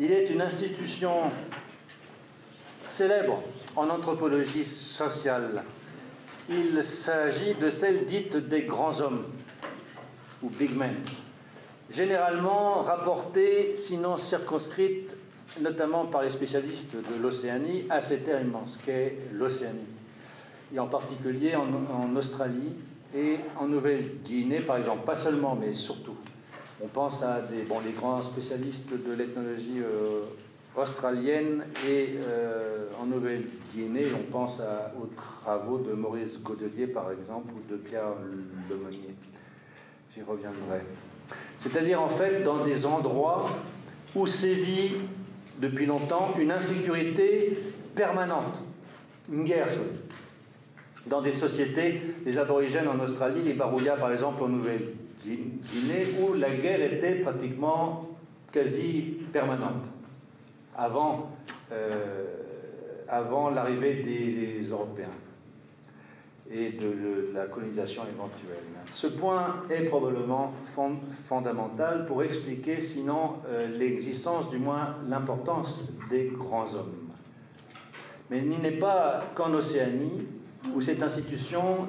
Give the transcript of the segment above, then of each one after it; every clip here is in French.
Il est une institution célèbre en anthropologie sociale. Il s'agit de celle dite des grands hommes, ou big men, généralement rapportée, sinon circonscrite, notamment par les spécialistes de l'Océanie, à cette terre immense qu'est l'Océanie, et en particulier en, Australie et en Nouvelle-Guinée, par exemple, pas seulement, mais surtout. On pense à des, bon, les grands spécialistes de l'ethnologie euh, australienne et euh, en Nouvelle-Guinée, on pense aux travaux de Maurice Godelier, par exemple, ou de Pierre Lemonnier. J'y reviendrai. C'est-à-dire, en fait, dans des endroits où sévit depuis longtemps une insécurité permanente, une guerre. Dans des sociétés, les aborigènes en Australie, les Barouillas par exemple en Nouvelle-Guinée, où la guerre était pratiquement quasi permanente, avant, euh, l'arrivée des Européens et de, la colonisation éventuelle. Ce point est probablement fondamental pour expliquer sinon euh, l'existence, du moins l'importance des grands hommes. Mais il n'est pas qu'en Océanie où cette institution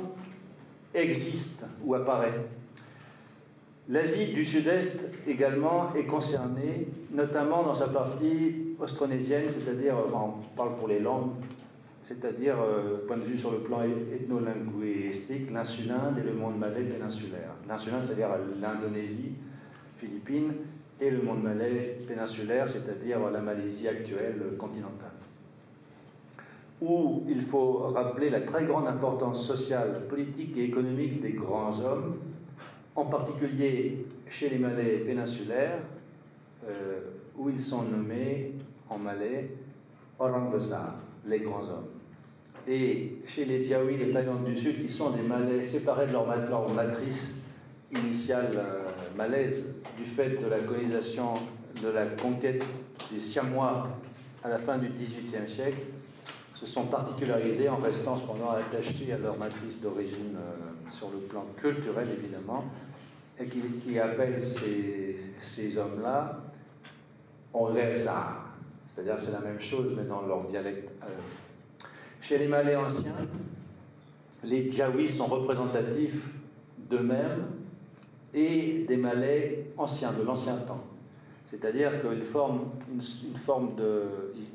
existe ou apparaît. L'Asie du Sud-Est également est concernée, notamment dans sa partie austronésienne, c'est-à-dire, on parle pour les langues, c'est-à-dire, euh, point de vue sur le plan ethno-linguistique, l'insulinde et le monde malais péninsulaire. L'insulinde, c'est-à-dire l'Indonésie, Philippines, et le monde malais péninsulaire, c'est-à-dire la Malaisie actuelle continentale. Où il faut rappeler la très grande importance sociale, politique et économique des grands hommes, en particulier chez les Malais péninsulaires, euh, où ils sont nommés en malais Orang Besar les grands hommes. Et chez les Diaoui, les Thaïlandes du Sud, qui sont des Malais séparés de leur, matrice initiale euh, malaise, du fait de la colonisation, de la conquête des Siamois à la fin du XVIIIe siècle, se sont particularisés en restant cependant attachés à leur matrice d'origine euh, sur le plan culturel évidemment, et qui, appellent ces, hommes-là Orezar, c'est-à-dire c'est la même chose, mais dans leur dialecte. Chez les Malais anciens, les Diawis sont représentatifs d'eux-mêmes et des Malais anciens, de l'ancien temps. C'est-à-dire qu'ils forment une, forme de,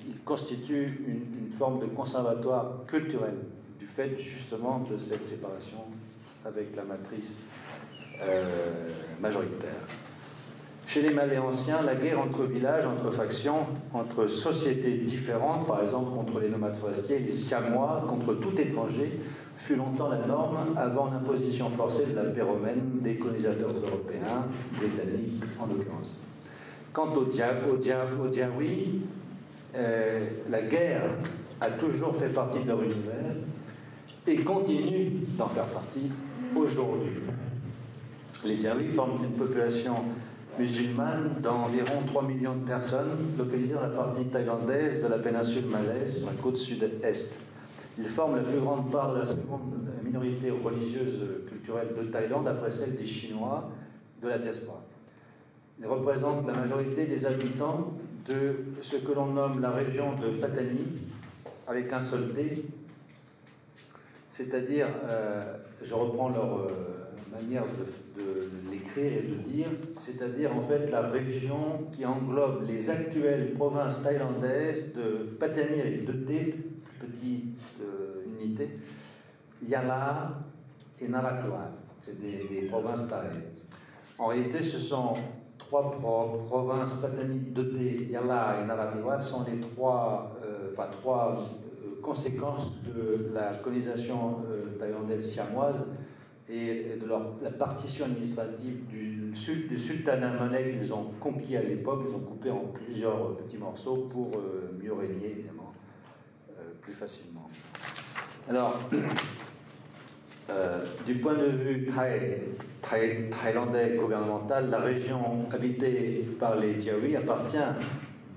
ils constituent une, forme de conservatoire culturel du fait justement de cette séparation avec la matrice euh, majoritaire. Chez les Malais anciens, la guerre entre villages, entre factions, entre sociétés différentes, par exemple contre les nomades forestiers les Siamois, contre tout étranger, fut longtemps la norme avant l'imposition forcée de la péromène des colonisateurs européens, britanniques en l'occurrence. Quant au, Diaoui, euh, la guerre a toujours fait partie de leur univers et continue d'en faire partie aujourd'hui. Les Diaoui forment une population musulmane d'environ 3 millions de personnes localisées dans la partie thaïlandaise de la péninsule malaise sur la côte sud-est. Ils forment la plus grande part de la seconde minorité religieuse culturelle de Thaïlande après celle des Chinois de la diaspora. Ils représentent la majorité des habitants de ce que l'on nomme la région de Patani, avec un seul D, c'est-à-dire, euh, je reprends leur, euh, manière de, l'écrire et de dire, c'est-à-dire en fait la région qui englobe les actuelles provinces thaïlandaises de Patani avec deux T, petite euh, unité, Yala et Narathiwat. C'est des, provinces thaï. En réalité, ce sont trois provinces, Patani, T, Yala et Narathiwat, sont les trois, euh, enfin, trois euh, conséquences de la colonisation thaïlandaise siamoise et de la partition administrative du, du sultanat malais qu'ils ont conquis à l'époque, ils ont coupé en plusieurs petits morceaux pour euh, mieux régner, évidemment, euh, plus facilement. Alors, euh, du point de vue thaïlandais gouvernemental, la région habitée par les Diaoui appartient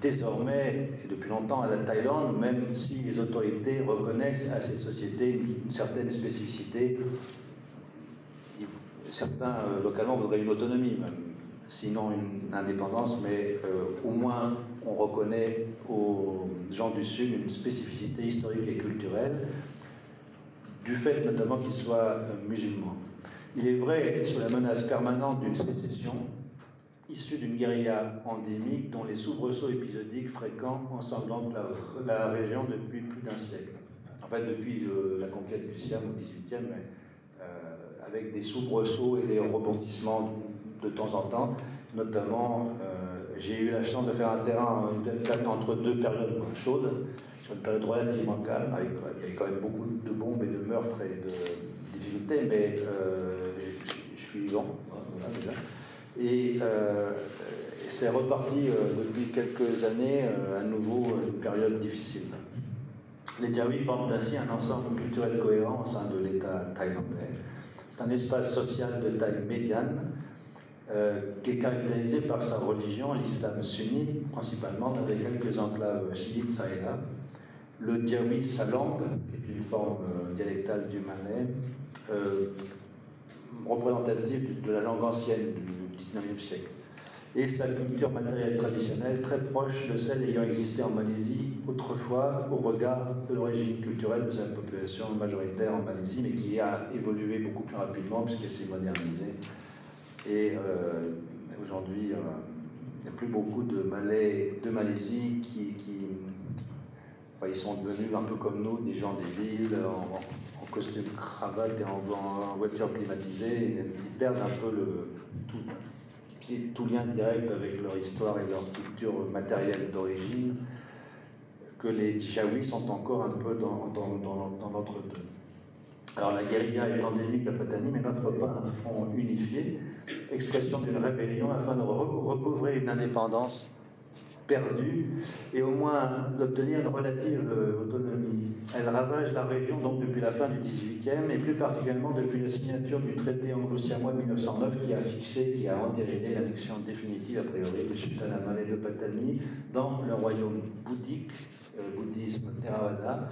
désormais et depuis longtemps à la Thaïlande, même si les autorités reconnaissent à ces sociétés une certaine spécificité. Certains euh, localement voudraient une autonomie sinon une indépendance, mais au moins on reconnaît aux gens du Sud une spécificité historique et culturelle, du fait notamment qu'ils soient musulmans. Il est vrai sur la menace permanente d'une sécession issue d'une guérilla endémique dont les soubresauts épisodiques fréquents ensanglantent la, la région depuis plus d'un siècle. En fait, depuis la conquête du Siam au XVIIIe, euh, avec des soubresauts et des rebondissements de, temps en temps. Notamment, euh, j'ai eu la chance de faire un terrain entre deux périodes chaudes, sur une période relativement calme, avec, il y avait quand même beaucoup de bombes et de meurtres et de difficultés, mais euh, je, suis vivant, voilà, déjà. Et euh, c'est reparti euh, depuis quelques années euh, à nouveau une période difficile. Les Diawi forment ainsi un ensemble culturel cohérent au sein de l'État thaïlandais. C'est un espace social de taille médiane qui est caractérisé par sa religion, l'islam sunnite principalement, avec quelques enclaves chiites ça et là. Le Diawi, sa langue, qui est une forme dialectale du malais, représentative de la langue ancienne du 19e siècle, et sa culture matérielle traditionnelle très proche de celle ayant existé en Malaisie autrefois au regard de l'origine culturelle de sa population majoritaire en Malaisie, mais qui a évolué beaucoup plus rapidement puisqu'elle s'est modernisée. Et euh, aujourd'hui, euh, il n'y a plus beaucoup de Malais de Malaisie qui, ils sont devenus un peu comme nous, des gens des villes, en, costume cravate et en, en, voiture climatisée, ils perdent un peu tout, lien direct avec leur histoire et leur culture matérielle d'origine, que les Djaouis sont encore un peu dans, dans, dans, l'entre-deux. Alors la guérilla est endémique à Patani, mais n'offre pas un front unifié, expression d'une rébellion afin de recouvrer une indépendance perdue et au moins d'obtenir une relative euh, autonomie. Elle ravage la région donc depuis la fin du XVIIIe et plus particulièrement depuis la signature du traité anglo-siamois de 1909 qui a fixé, qui a entériné l'annexion définitive a priori du sultanat malais de Patani dans le royaume bouddhique, euh, bouddhisme Theravada.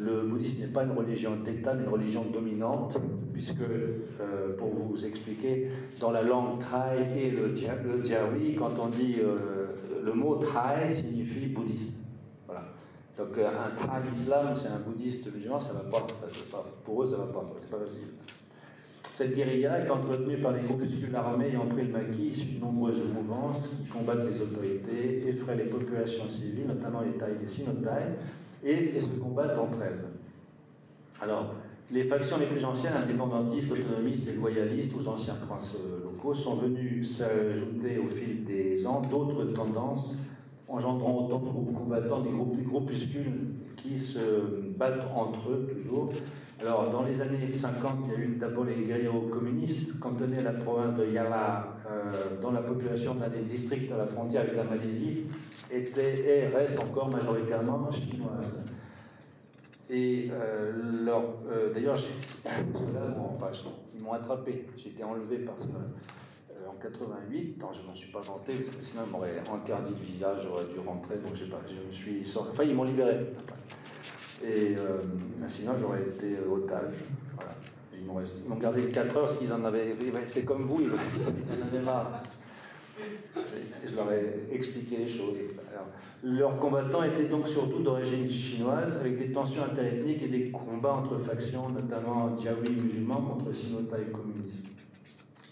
Le bouddhisme n'est pas une religion d'État, mais une religion dominante, puisque, euh, pour vous expliquer, dans la langue thaï et le, le quand on dit le mot Thaï signifie bouddhiste. Voilà. Donc euh, un Thaï islam, c'est un bouddhiste musulman, ça va pas, pour eux, ça va pas, c'est pas facile. Cette guérilla est entretenue par les groupuscules armés ayant pris le maquis, issus de nombreuses mouvances qui combattent les autorités, effraient les populations civiles, notamment les Thaïs et les Sino-Thaïs, et, se combattent entre elles. Alors, les factions les plus anciennes, indépendantistes, autonomistes et loyalistes aux anciens princes locaux, sont venues s'ajouter au fil des ans d'autres tendances engendrant autant de groupes combattants, des, groupes, des groupuscules qui se battent entre eux toujours. Alors, dans les années 50, il y a eu d'abord les guerrieros communistes cantonnés à la province de Yala, euh, dont la population d'un des districts à la frontière avec la Malaisie était et reste encore majoritairement chinoise. Et euh, euh, d'ailleurs, ils m'ont attrapé. J'ai été enlevé que euh, en 88, je ne m'en suis pas vanté, parce que sinon ils m'auraient interdit le visa, j'aurais dû rentrer, donc pas, je me suis sorti. Enfin, ils m'ont libéré. Et sinon, j'aurais été otage. Voilà. Ils m'ont gardé 4 heures parce qu'ils en avaient. C'est comme vous, ils en avaient marre. Je leur ai expliqué les choses. leurs combattants étaient donc surtout d'origine chinoise, avec des tensions interethniques et des combats entre factions, notamment Diaoui musulmans contre Sinotai communistes.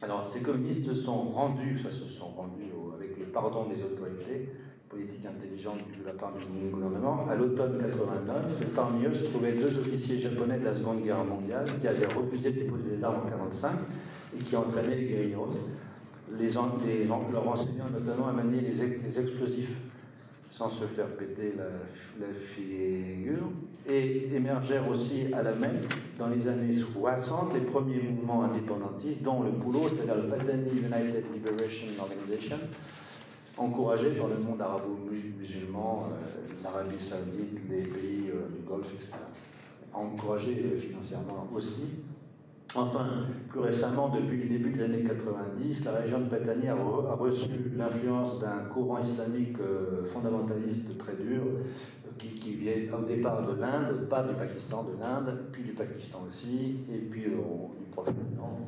Alors, ces communistes sont rendus, ça se sont rendus avec le pardon des autorités, politique intelligente de la part du gouvernement, à l'automne 89. Et parmi eux se trouvaient deux officiers japonais de la Seconde Guerre mondiale qui avaient refusé de déposer des armes en 1945 et qui entraînaient les guerrillos les, les, leur enseignant notamment à manier les, explosifs sans se faire péter la, figure, et émergèrent aussi à la même, dans les années 60, les premiers mouvements indépendantistes, dont le PULO, c'est-à-dire le Patani United Liberation Organization, encouragé par le monde arabo-musulman, euh, l'Arabie saoudite, les pays euh, du Golfe, etc. Encouragé euh, financièrement aussi. Enfin, plus récemment, depuis le début des années 90, la région de Patani a, reçu l'influence d'un courant islamique euh, fondamentaliste très dur, qui, vient au départ de l'Inde, pas du Pakistan, de l'Inde, puis du Pakistan aussi, et puis du Proche-Orient.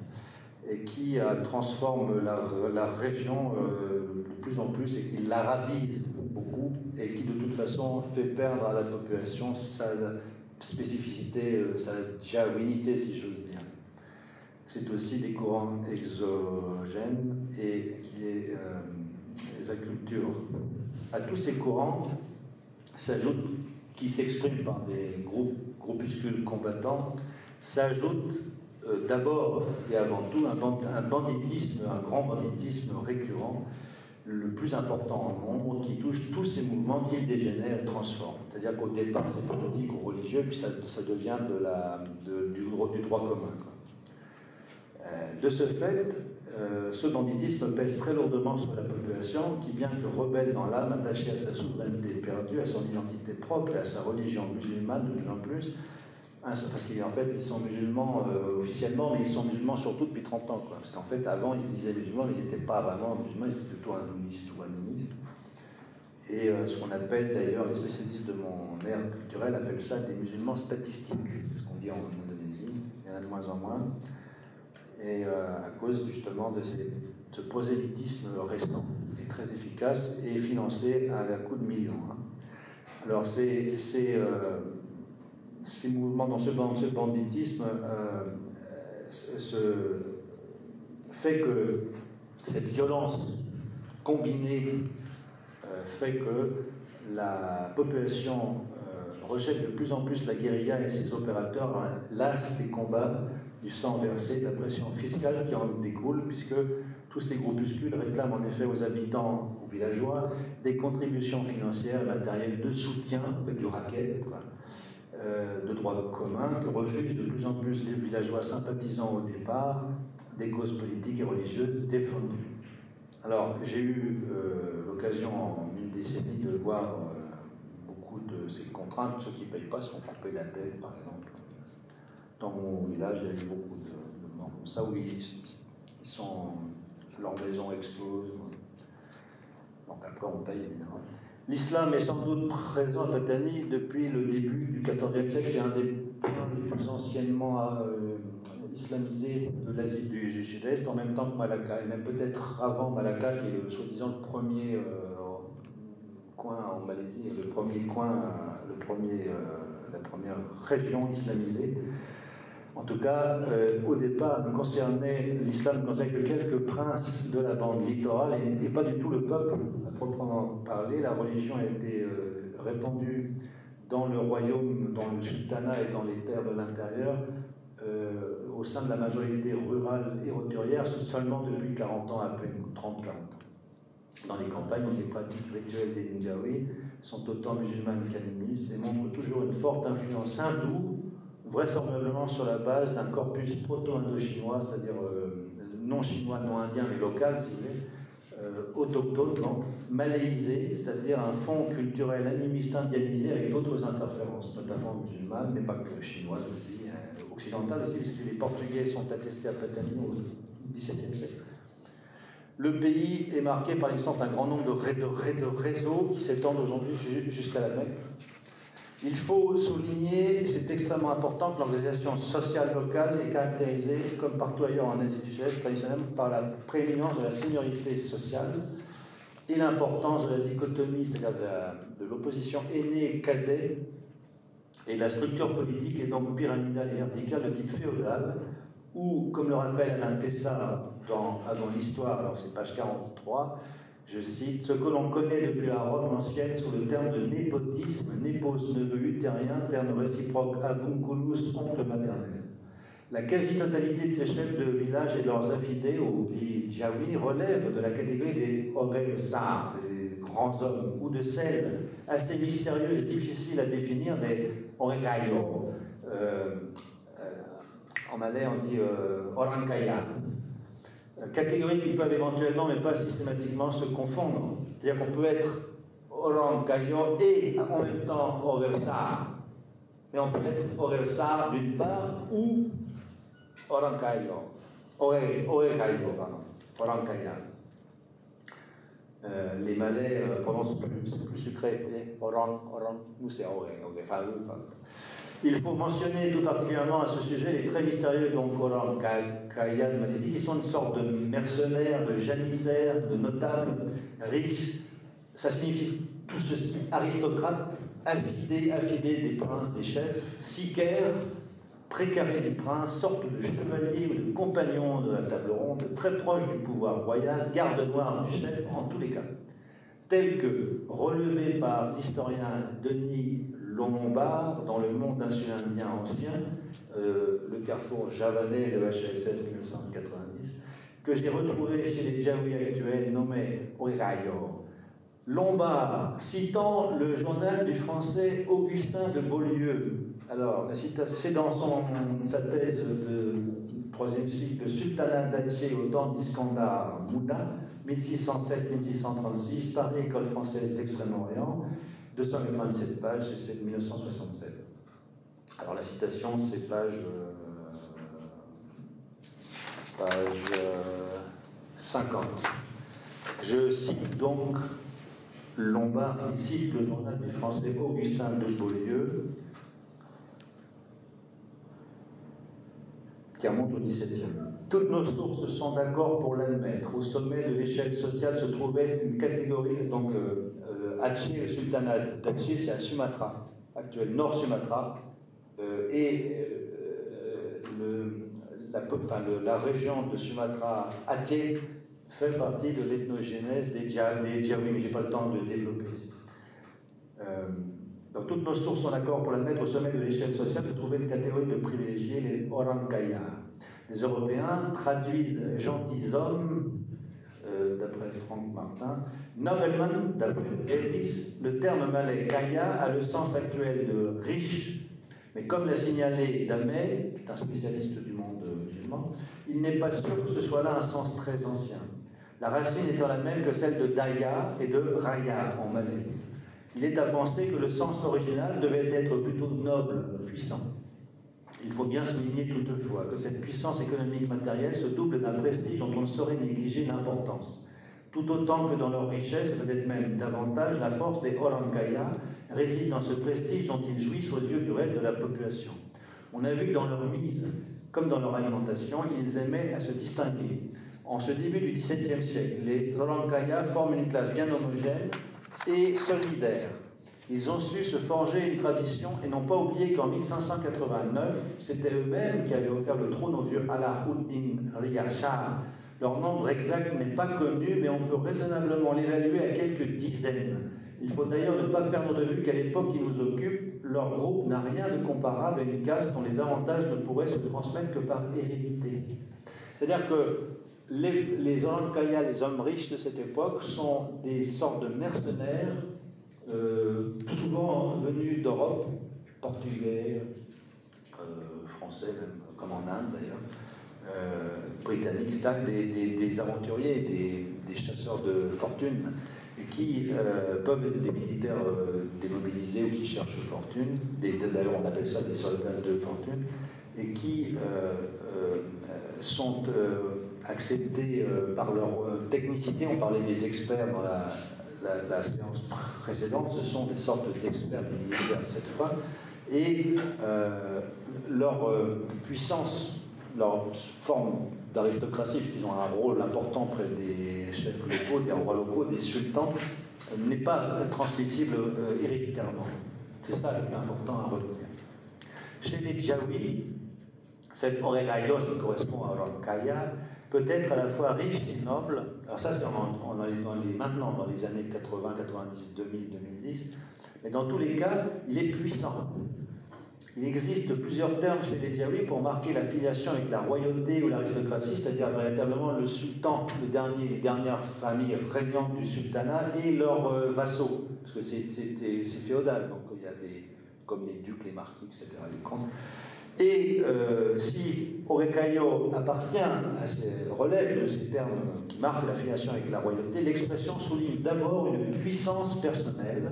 et qui transforme la, région de plus en plus et qui l'arabise beaucoup et qui de toute façon fait perdre à la population sa spécificité, sa jaouinité si j'ose dire. C'est aussi des courants exogènes et qui est les agricultures. À tous ces courants s'ajoute, qui s'expriment par des groupes, groupuscules combattants, s'ajoute euh, d'abord et avant tout un, banditisme, un grand banditisme récurrent, le plus important en nombre, qui touche tous ces mouvements qui dégénèrent transforment. C'est-à-dire qu'au départ, c'est politique ou religieux, puis ça, devient du, droit commun. Euh, de ce fait, euh, ce banditisme pèse très lourdement sur la population qui, bien que rebelle dans l'âme, attachée à sa souveraineté perdue, à son identité propre et à sa religion musulmane de plus en plus, hein, parce qu'en fait, ils sont musulmans euh, officiellement, mais ils sont musulmans surtout depuis 30 ans. Parce qu'en fait, avant, ils se disaient musulmans, mais ils n'étaient pas vraiment musulmans, ils étaient plutôt hindouistes ou animistes. Et euh, ce qu'on appelle d'ailleurs, les spécialistes de mon ère culturelle appellent ça des musulmans statistiques, ce qu'on dit en Indonésie, il y en a de moins en moins et euh, à cause justement de ce prosélytisme récent et très efficace et financé à la coup de millions. Hein. Alors ces, euh, ces, mouvements dans ce, ce banditisme euh, fait que cette violence combinée fait que la population rejette de plus en plus la guérilla et ses opérateurs lassent des combats du sang versé, de la pression fiscale qui en découle, puisque tous ces groupuscules réclament en effet aux habitants, aux villageois, des contributions financières, matérielles, de soutien, avec du racket, euh, de droit commun, que refusent de plus en plus les villageois sympathisants au départ des causes politiques et religieuses défendues. Alors, j'ai eu euh, l'occasion en une décennie de voir euh, beaucoup de ces contraintes. Ceux qui ne payent pas se font couper la tête, par exemple dans mon village, il y a eu beaucoup de, morts comme ça, où ils, sont, leur maison explose. Donc après, on paye évidemment. L'islam est sans doute présent à Patani depuis le début du XIVe siècle. C'est un des points les plus anciennement euh, islamisés de l'Asie du, Sud-Est, en même temps que Malacca, et même peut-être avant Malacca, qui est soi-disant le premier euh, coin en Malaisie, le premier coin, le premier, euh, la première région islamisée. En tout cas, euh, au départ, concernait, l'islam ne concernait que quelques princes de la bande littorale et, pas du tout le peuple à proprement parler. La religion a été euh, répandue dans le royaume, dans le sultanat et dans les terres de l'intérieur euh, au sein de la majorité rurale et roturière seulement depuis 40 ans à peine, 30-40 ans. Dans les campagnes, les pratiques rituelles des Ninjaouis sont autant musulmanes qu'animistes et montrent toujours une forte influence hindoue vraisemblablement sur la base d'un corpus proto-indo-chinois, c'est-à-dire euh, non chinois, non indien, mais local, si vous voulez, euh, autochtone, donc c'est-à-dire un fond culturel animiste indianisé avec d'autres interférences, notamment musulmanes, mais pas que chinoises aussi, euh, occidentales aussi, puisque les Portugais sont attestés à Patani au XVIIe siècle. Le pays est marqué par l'existence d'un grand nombre de, de réseaux qui s'étendent aujourd'hui jusqu'à la Mecque il faut souligner, et c'est extrêmement important, que l'organisation sociale locale est caractérisée, comme partout ailleurs en Asie du Sud-Est, traditionnellement par la prééminence de la seniorité sociale et l'importance de la dichotomie, c'est-à-dire de l'opposition aîné-cadet, et la structure politique est donc pyramidale et verticale de type féodal, où, comme le rappelle Alain dans Avant l'histoire, alors c'est page 43, je cite, ce que l'on connaît depuis la Rome ancienne sous le terme de népotisme, népos neveu utérien, terme réciproque avunculus, oncle maternel. La quasi-totalité de ces chefs de village et de leurs affidés au pays relèvent de la catégorie des Orelsar, des grands hommes, ou de celles assez mystérieuses et difficiles à définir des Oregayo. Euh, euh, en malais, on dit euh, catégories qui peuvent éventuellement, mais pas systématiquement, se confondre. C'est-à-dire qu'on peut être orang kayo et en même temps Orelsar. Mais on peut être Orelsar d'une part ou orang pardon. Orang. Euh, les Malais euh, prononcent plus, plus sucré. Orang, orang, nous c'est Ore, enfin eux, Il faut mentionner tout particulièrement à ce sujet les très mystérieux Donkoram Kaya de Malaisie, qui sont une sorte de mercenaires, de janissaires, de notables, riches. Ça signifie tout ceci, aristocrates, affidés, affidés des princes, des chefs, sicaires, précarés du prince, sorte de chevaliers ou de compagnons de la table ronde, très proches du pouvoir royal, garde noire du chef, en tous les cas, tel que relevé par l'historien Denis Lombard dans le monde insulindien ancien, euh, le carrefour javanais de HSS 1990, que j'ai retrouvé chez les Jaouis actuels nommés Oirayo. Lombard, citant le journal du français Augustin de Beaulieu. Alors, c'est dans son, sa thèse de troisième cycle, le sultanat d'Aceh au temps d'Iskandar Mouda, 1607-1636, Paris, École française d'Extrême-Orient, 287 pages, et c'est de 1967. Alors la citation, c'est page, euh, page 50. Euh, Je cite donc Lombard, qui cite le journal du français Augustin de Beaulieu, qui remonte au XVIIe. Toutes nos sources sont d'accord pour l'admettre. Au sommet de l'échelle sociale se trouvait une catégorie, donc euh, Aceh, le sultanat d'Aceh, c'est à Sumatra, actuel Nord Sumatra, euh, et euh, la, région de Sumatra, Aceh, fait partie de l'ethnogénèse des Djawi, mais je n'ai pas le temps de développer ici. Euh, donc toutes nos sources sont d'accord pour l'admettre au sommet de l'échelle sociale se trouvait une catégorie de privilégiés, les Orankaya. Les Européens traduisent gentilshommes euh, d'après Franck Martin. Nobleman, d'après Ellis, le terme malais kaya a le sens actuel de riche, mais comme l'a signalé Damé, qui est un spécialiste du monde musulman, il n'est pas sûr que ce soit là un sens très ancien. La racine étant la même que celle de daya et de raya en malais. Il est à penser que le sens original devait être plutôt noble, puissant. Il faut bien souligner toutefois que cette puissance économique matérielle se double d'un prestige dont on ne saurait négliger l'importance. Tout autant que dans leur richesse, peut-être même davantage, la force des Orankaya réside dans ce prestige dont ils jouissent aux yeux du reste de la population. On a vu que dans leur mise, comme dans leur alimentation, ils aimaient à se distinguer. En ce début du XVIIe siècle, les Orankaya forment une classe bien homogène et solidaire ils ont su se forger une tradition et n'ont pas oublié qu'en 1589, c'était eux-mêmes qui avaient offert le trône au vieux Alahuddin Riyashah. Leur nombre exact n'est pas connu, mais on peut raisonnablement l'évaluer à quelques dizaines. Il faut d'ailleurs ne pas perdre de vue qu'à l'époque qui nous occupe, leur groupe n'a rien de comparable à une caste dont les avantages ne pourraient se transmettre que par hérédité. C'est-à-dire que les, les les hommes riches de cette époque, sont des sortes de mercenaires euh, souvent venus d'Europe, portugais, euh, français, même, comme en Inde d'ailleurs, euh, britanniques, des, des, aventuriers, des, chasseurs de fortune, qui peuvent être des militaires démobilisés ou qui cherchent fortune, d'ailleurs on appelle ça des soldats de fortune, et qui sont acceptés par leur technicité. On parlait des experts dans la, la, séance précédente, ce sont des sortes d'experts militaires cette fois, et euh, leur euh, puissance, leur forme d'aristocratie, puisqu'ils ont un rôle important près des chefs locaux, des rois locaux, des sultans, n'est pas transmissible euh, héréditairement. C'est ça le plus important à retenir. Chez les Djaouis, cette Oregaios qui correspond à Rankaya, peut être à la fois riche et noble. Alors ça, c'est maintenant, dans les années 80, 90, 2000, 2010. Mais dans tous les cas, il est puissant. Il existe plusieurs termes chez les Djaouis pour marquer la filiation avec la royauté ou l'aristocratie, c'est-à-dire véritablement le sultan, le dernier, les dernières familles régnantes du sultanat et leurs euh, vassaux, parce que c'est féodal, donc il y a des, comme les ducs, les marquis, etc., les comtes. Et euh, si Orecaio appartient à ces, relève de ces termes qui marquent l'affiliation avec la royauté, l'expression souligne d'abord une puissance personnelle,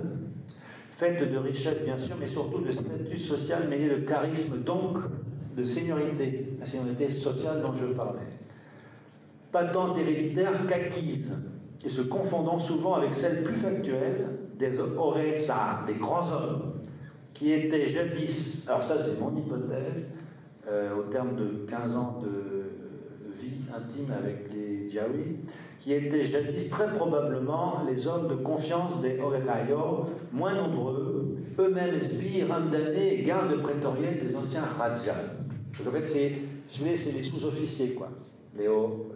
faite de richesse bien sûr, mais surtout de statut social mêlé de charisme, donc de seniorité, la seniorité sociale dont je parlais. Pas tant héréditaire qu'acquise, et se confondant souvent avec celle plus factuelle des Oresa, des grands hommes, qui était jadis, alors ça c'est mon hypothèse, euh, au terme de 15 ans de vie intime avec qui étaient jadis très probablement les hommes de confiance des Orelayo, moins nombreux, eux-mêmes espies, ramdanés et gardes prétoriens des anciens Rajas. En fait, c'est, c'est les sous-officiers, quoi. Les,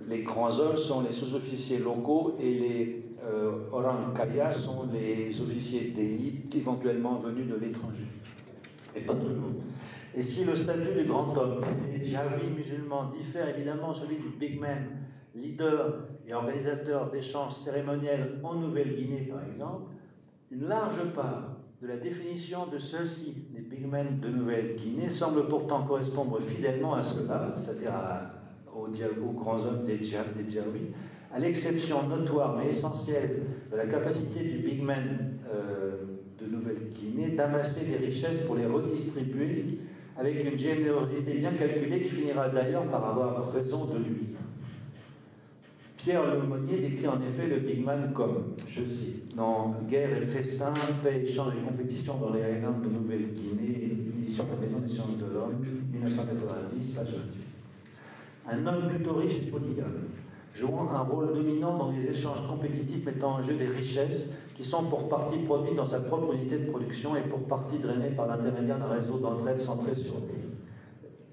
les, grands hommes sont les sous-officiers locaux et les euh, Orang Kaya sont les officiers d'élite éventuellement venus de l'étranger. Et pas toujours. Et si le statut du grand homme, les Jawi musulmans, diffère évidemment celui du big man, leader et organisateur d'échanges cérémoniels en Nouvelle-Guinée par exemple, une large part de la définition de ceux-ci, big men de Nouvelle-Guinée, semble pourtant correspondre fidèlement à cela, c'est-à-dire aux, grands hommes des, Djawi, à l'exception notoire mais essentielle de la capacité du big man euh, de Nouvelle-Guinée d'amasser des richesses pour les redistribuer avec une générosité bien calculée qui finira d'ailleurs par avoir raison de lui. Pierre Lemonnier décrit en effet le Big Man comme, je cite, dans Guerre et festin, paix, échange et compétition dans les Highlands de Nouvelle-Guinée, édition de la Maison des sciences de l'homme, 1990, page 28. Un homme plutôt riche et polygame, jouant un rôle dominant dans les échanges compétitifs mettant en jeu des richesses qui sont pour partie produites dans sa propre unité de production et pour partie drainées par l'intermédiaire d'un réseau d'entraide centré sur lui.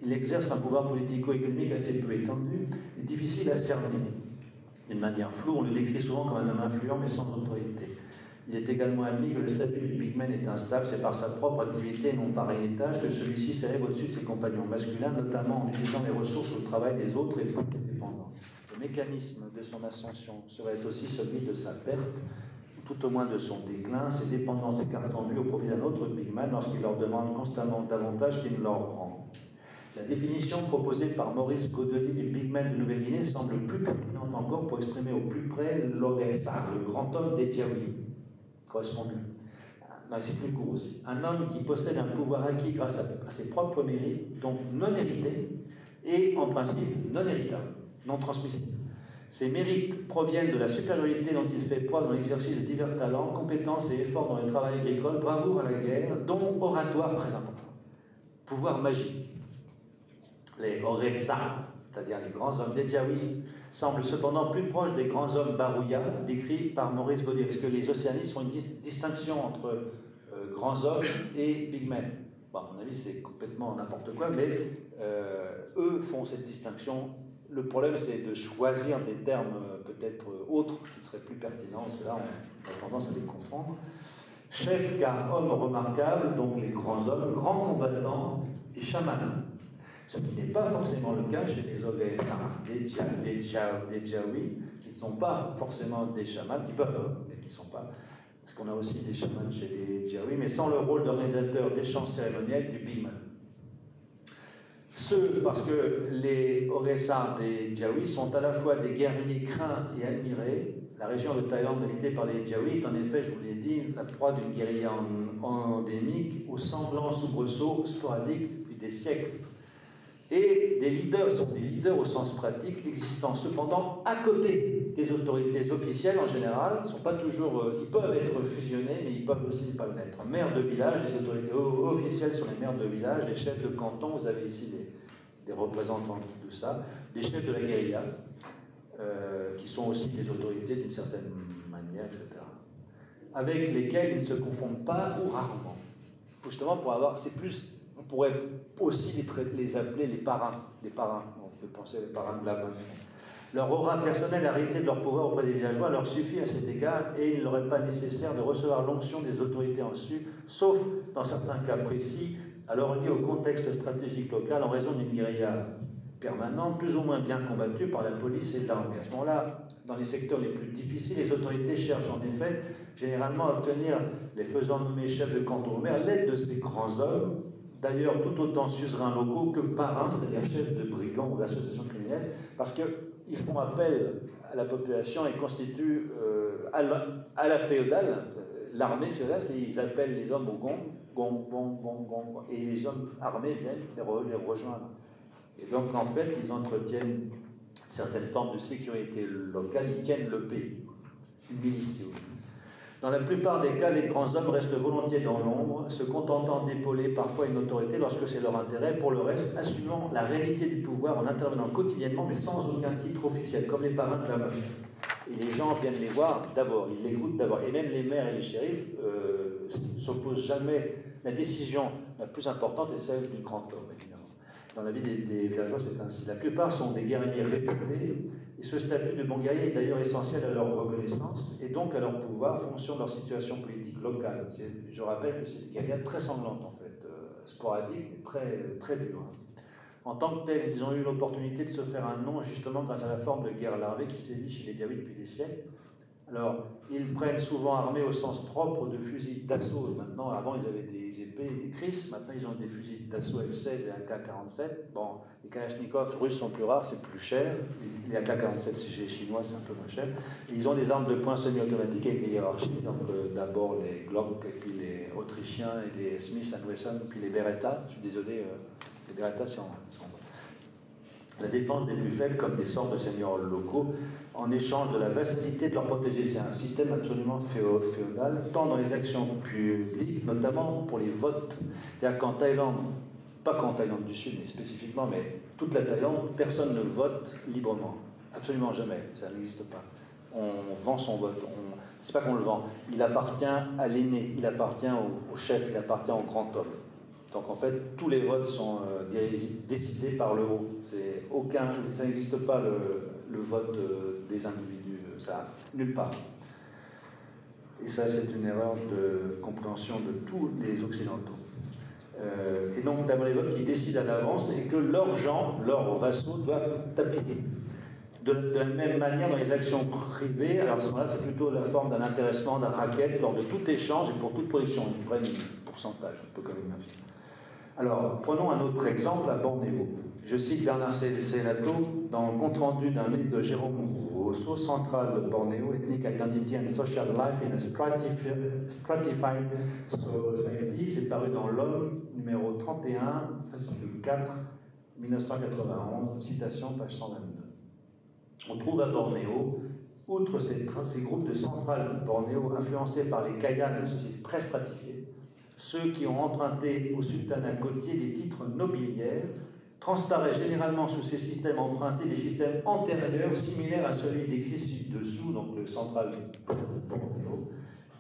Il exerce un pouvoir politico-économique assez peu étendu et difficile à cerner. D'une manière floue, on le décrit souvent comme un homme influent mais sans autorité. Il est également admis que le statut du pigman est instable, c'est par sa propre activité et non par héritage que celui-ci s'élève au-dessus de ses compagnons masculins, notamment en utilisant les ressources au travail des autres et pour les dépendants. Le mécanisme de son ascension serait aussi celui de sa perte tout au moins de son déclin, ses dépendances écartant lui au profit d'un autre pigman lorsqu'il leur demande constamment davantage qu'il ne leur rend. La définition proposée par Maurice Godelier du pigman de Nouvelle-Guinée semble plus pertinente encore pour exprimer au plus près l'Oressa, le grand homme des Tiawi. Correspond mieux. Non, c'est plus court aussi. Un homme qui possède un pouvoir acquis grâce à, ses propres mérites, donc non hérité, et en principe non héritable, non transmissible. Ses mérites proviennent de la supériorité dont il fait preuve dans l'exercice de divers talents, compétences et efforts dans le travail agricole, bravoure à la guerre, dont oratoire très important. Pouvoir magique. Les Oressa, c'est-à-dire les grands hommes des djaouistes, semblent cependant plus proches des grands hommes barouya décrits par Maurice Gaudier, parce que les océanistes font une distinction entre euh, grands hommes et big men? Bon, à mon avis, c'est complètement n'importe quoi, mais euh, eux font cette distinction le problème, c'est de choisir des termes euh, peut-être autres qui seraient plus pertinents, parce que là, on a tendance à les confondre. Chef car homme remarquable, donc les grands hommes, grands combattants et chamans. Ce qui n'est pas forcément le cas chez les Ogaïsans, des, des, des Djaouis, qui ne sont pas forcément des chamans, qui peuvent, mais qui ne sont pas. Parce qu'on a aussi des chamans chez les Djaouis, mais sans le rôle d'organisateur d'échanges cérémoniels du bigman. Ce parce que les Oressans des Djaouis sont à la fois des guerriers craints et admirés. La région de Thaïlande habitée par les Djaouis est en effet, je vous l'ai dit, la proie d'une guérilla endémique aux semblants soubresauts sporadiques depuis des siècles. Et des leaders sont des leaders au sens pratique, existant cependant à côté des autorités officielles en général. Ils, sont pas toujours, euh, ils peuvent être fusionnés, mais ils peuvent aussi ne pas l'être. Maires de village, les autorités officielles sont les maires de village, les chefs de canton, vous avez ici des, des représentants de tout ça, des chefs de la guérilla, euh, qui sont aussi des autorités d'une certaine manière, etc. Avec lesquels ils ne se confondent pas ou rarement. Justement, pour avoir, c'est plus, on pourrait aussi les, appeler les parrains, les parrains, on fait penser les parrains de la bonne leur aura personnelle, réalité de leur pouvoir auprès des villageois. Leur suffit à cet égard et il n'aurait pas nécessaire de recevoir l'onction des autorités en dessus, sauf dans certains cas précis, alors liés au contexte stratégique local en raison d'une guérilla permanente, plus ou moins bien combattue par la police et l'armée. À ce moment-là, dans les secteurs les plus difficiles, les autorités cherchent en effet généralement à obtenir les faisant nommer chefs de canton ou l'aide de ces grands hommes, d'ailleurs tout autant suzerains locaux que parrains, c'est-à-dire chefs de brigands ou d'associations criminelles, parce que ils font appel à la population et constituent euh, à, la, féodale, l'armée féodale, ils appellent les hommes au gong, gong, gong, gong, et les hommes armés viennent les, rejoindre. Et donc en fait, ils entretiennent une certaine forme de sécurité locale, ils tiennent le pays, une. Dans la plupart des cas, les grands hommes restent volontiers dans l'ombre, se contentant d'épauler parfois une autorité lorsque c'est leur intérêt, pour le reste, assumant la réalité du pouvoir en intervenant quotidiennement, mais sans aucun titre officiel, comme les parrains de la mafia. Et les gens viennent les voir d'abord, ils l'écoutent d'abord. Et même les maires et les shérifs euh, s'opposent jamais. La décision la plus importante est celle du grand homme, évidemment. Dans la vie des, villageois, c'est ainsi. La plupart sont des guerriers réputés, et ce statut de bon guerrier est d'ailleurs essentiel à leur reconnaissance et donc à leur pouvoir, fonction de leur situation politique locale. Je rappelle que c'est des guerriers très sanglantes, en fait, euh, sporadiques, très, très dures. En tant que tels, ils ont eu l'opportunité de se faire un nom justement grâce à la forme de guerre larvée qui sévit chez les guerriers depuis des siècles. Alors, ils prennent souvent armés au sens propre de fusils d'assaut. Maintenant, avant, ils avaient des épées et des cris. Maintenant, ils ont des fusils d'assaut M16 et AK-47. Bon, les Kalachnikov russes sont plus rares, c'est plus cher. Les AK-47 chez les Chinois, c'est un peu moins cher. ils ont des armes de poing semi-automatiques avec des hiérarchies. Donc, euh, d'abord les Glock, puis les Autrichiens, et les Smith Wesson, puis les Beretta. Je suis désolé, euh, les Beretta, c'est en, la défense des plus faibles comme des sortes de seigneurs locaux en échange de la facilité de leur protéger. C'est un système absolument féodal, tant dans les actions publiques, notamment pour les votes. C'est-à-dire qu'en Thaïlande, pas qu'en Thaïlande du Sud, mais spécifiquement, mais toute la Thaïlande, personne ne vote librement. Absolument jamais. Ça n'existe pas. On vend son vote. On... C'est pas qu'on le vend. Il appartient à l'aîné, il appartient au chef, il appartient au grand homme. Donc en fait, tous les votes sont euh, décidés par le haut. Aucun, ça n'existe pas le, vote euh, des individus, ça nulle part. Et ça, c'est une erreur de compréhension de tous les Occidentaux. Euh, et donc, d'abord les votes qui décident à l'avance et que leurs gens, leurs vassaux, doivent appliquer. De, la même manière, dans les actions privées, alors à ce moment-là, c'est plutôt la forme d'un intéressement, d'un racket lors de tout échange et pour toute production. Ils prennent un pourcentage, un peu comme une mafia. Alors, prenons un autre exemple à Bornéo. Je cite Bernard Selato dans le compte-rendu d'un livre de Jérôme Rousseau, Central de Bornéo, Ethnic Identity and Social Life in a Stratified Society. C'est paru dans L'Homme, numéro 31, fascicule 4, 1991, citation, page 122. On trouve à Bornéo, outre ces, groupes de centrales Bornéo influencés par les Kayan, une société très stratifiée, ceux qui ont emprunté au sultanat côtier des titres nobiliaires transparaissent généralement sous ces systèmes empruntés des systèmes antérieurs similaires à celui décrit ci-dessous, donc le central Bornéo,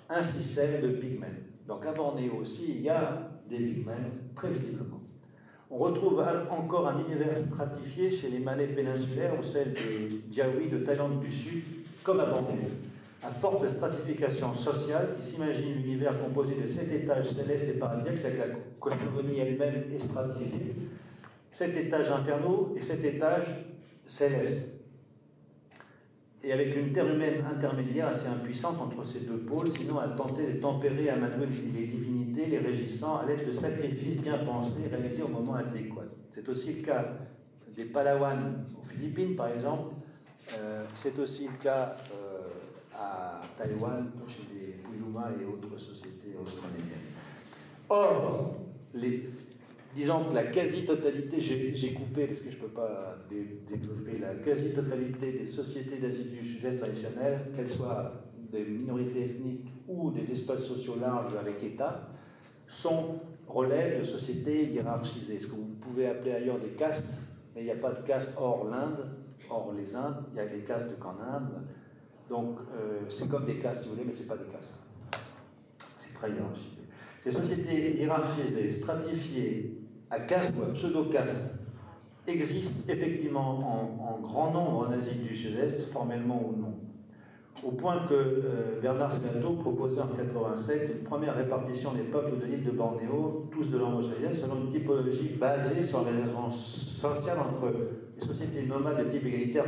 un système de pygmènes. Donc à Bornéo aussi, il y a des pygmènes, très visiblement. On retrouve encore un univers stratifié chez les Malais péninsulaires ou celles des Diaouis de Thaïlande du Sud, comme à Bornéo à forte stratification sociale qui s'imagine l'univers composé de sept étages célestes et paradisiaques, c'est que la cosmogonie elle-même est stratifiée, sept étages infernaux et sept étages célestes. Et avec une terre humaine intermédiaire assez impuissante entre ces deux pôles, sinon à tenter de tempérer à Manuel les divinités, les régissant à l'aide de sacrifices bien pensés réalisés au moment adéquat. C'est aussi le cas des Palawan aux Philippines, par exemple. Euh, c'est aussi le cas euh, à Taïwan, chez les Puyuma et autres sociétés australiennes. Or, les, disons que la quasi-totalité, j'ai coupé parce que je ne peux pas développer, la quasi-totalité des sociétés d'Asie du Sud-Est traditionnelles, qu'elles soient des minorités ethniques ou des espaces sociaux larges avec État, sont, relèvent de sociétés hiérarchisées, ce que vous pouvez appeler ailleurs des castes, mais il n'y a pas de caste hors l'Inde, hors les Indes, il y a des castes qu'en Inde, donc, euh, c'est comme des castes, si vous voulez, mais ce n'est pas des castes. C'est très hiérarchisé. Ces sociétés hiérarchisées, stratifiées à castes ou à pseudo-castes, existent effectivement en, grand nombre en Asie du Sud-Est, formellement ou non. Au point que euh, Bernard Scato proposait en 87 une première répartition des peuples de l'île de Bornéo, tous de australienne, selon une typologie basée sur les raisons sociales entre les sociétés nomades de type égalitaire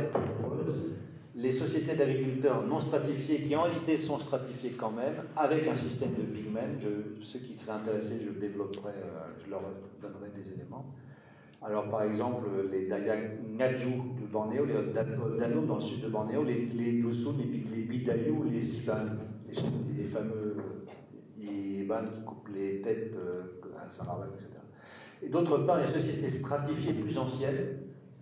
les sociétés d'agriculteurs non stratifiées, qui en réalité sont stratifiées quand même, avec un système de pigments. ceux qui seraient intéressés, je développerai, euh, je leur donnerai des éléments. Alors, par exemple, les Dayak Ngadju de Bornéo, les Dano dans le sud de Bornéo, les, les Dusun, les, Bidayou, les Siban, les, fameux Iban qui coupent les têtes euh, à Sarawak, etc. Et d'autre part, les sociétés stratifiées plus anciennes,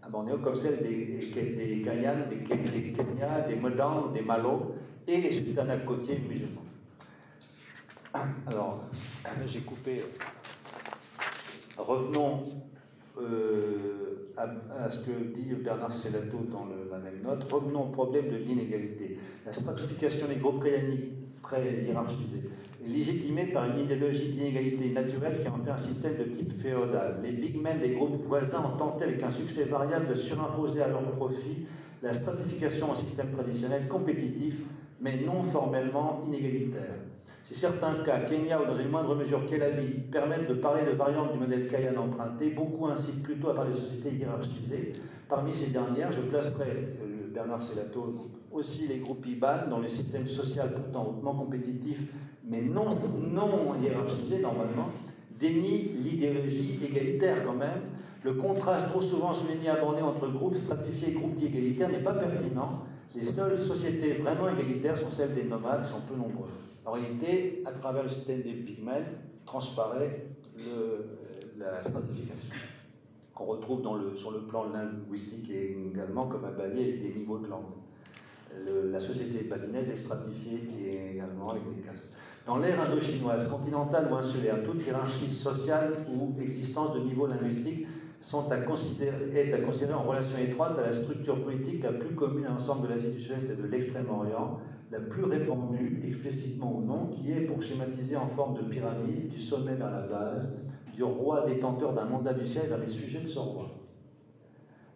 à Bornéo, comme celle des, des des, Kenya, des Medang, des Malo et les sultanats côtiers musulmans. Alors, j'ai coupé. Revenons euh, à, ce que dit Bernard Selato dans la même note. Revenons au problème de l'inégalité. La stratification des groupes cayaniques très hiérarchisés légitimée par une idéologie d'inégalité naturelle qui en fait un système de type féodal. Les big men des groupes voisins ont tenté avec un succès variable de surimposer à leur profit la stratification en système traditionnel compétitif, mais non formellement inégalitaire. Si certains cas, Kenya ou dans une moindre mesure Kelabi, permettent de parler de variantes du modèle Kayan emprunté, beaucoup incitent plutôt à parler de sociétés hiérarchisées. Parmi ces dernières, je placerai, euh, Bernard Selato, aussi les groupes IBAN, dans les systèmes sociaux pourtant hautement compétitifs, mais non, non hiérarchisés normalement, dénient l'idéologie égalitaire quand même. Le contraste trop souvent souligné abordé entre groupes stratifiés et groupes dits égalitaires n'est pas pertinent. Les seules sociétés vraiment égalitaires sont celles des nomades, sont peu nombreuses. En réalité, à travers le système des pygmènes, transparaît la stratification qu'on retrouve sur le plan linguistique et également comme un palier avec des niveaux de langue. la société balinaise est stratifiée également avec des castes. Dans l'ère indo-chinoise, continentale ou insulaire, toute hiérarchie sociale ou existence de niveau linguistique sont à est à considérer en relation étroite à la structure politique la plus commune à l'ensemble de l'Asie du Sud-Est et de l'Extrême-Orient, la plus répandue, explicitement ou non, qui est, pour schématiser en forme de pyramide, du sommet vers la base, du roi détenteur d'un mandat du ciel vers les sujets de ce roi.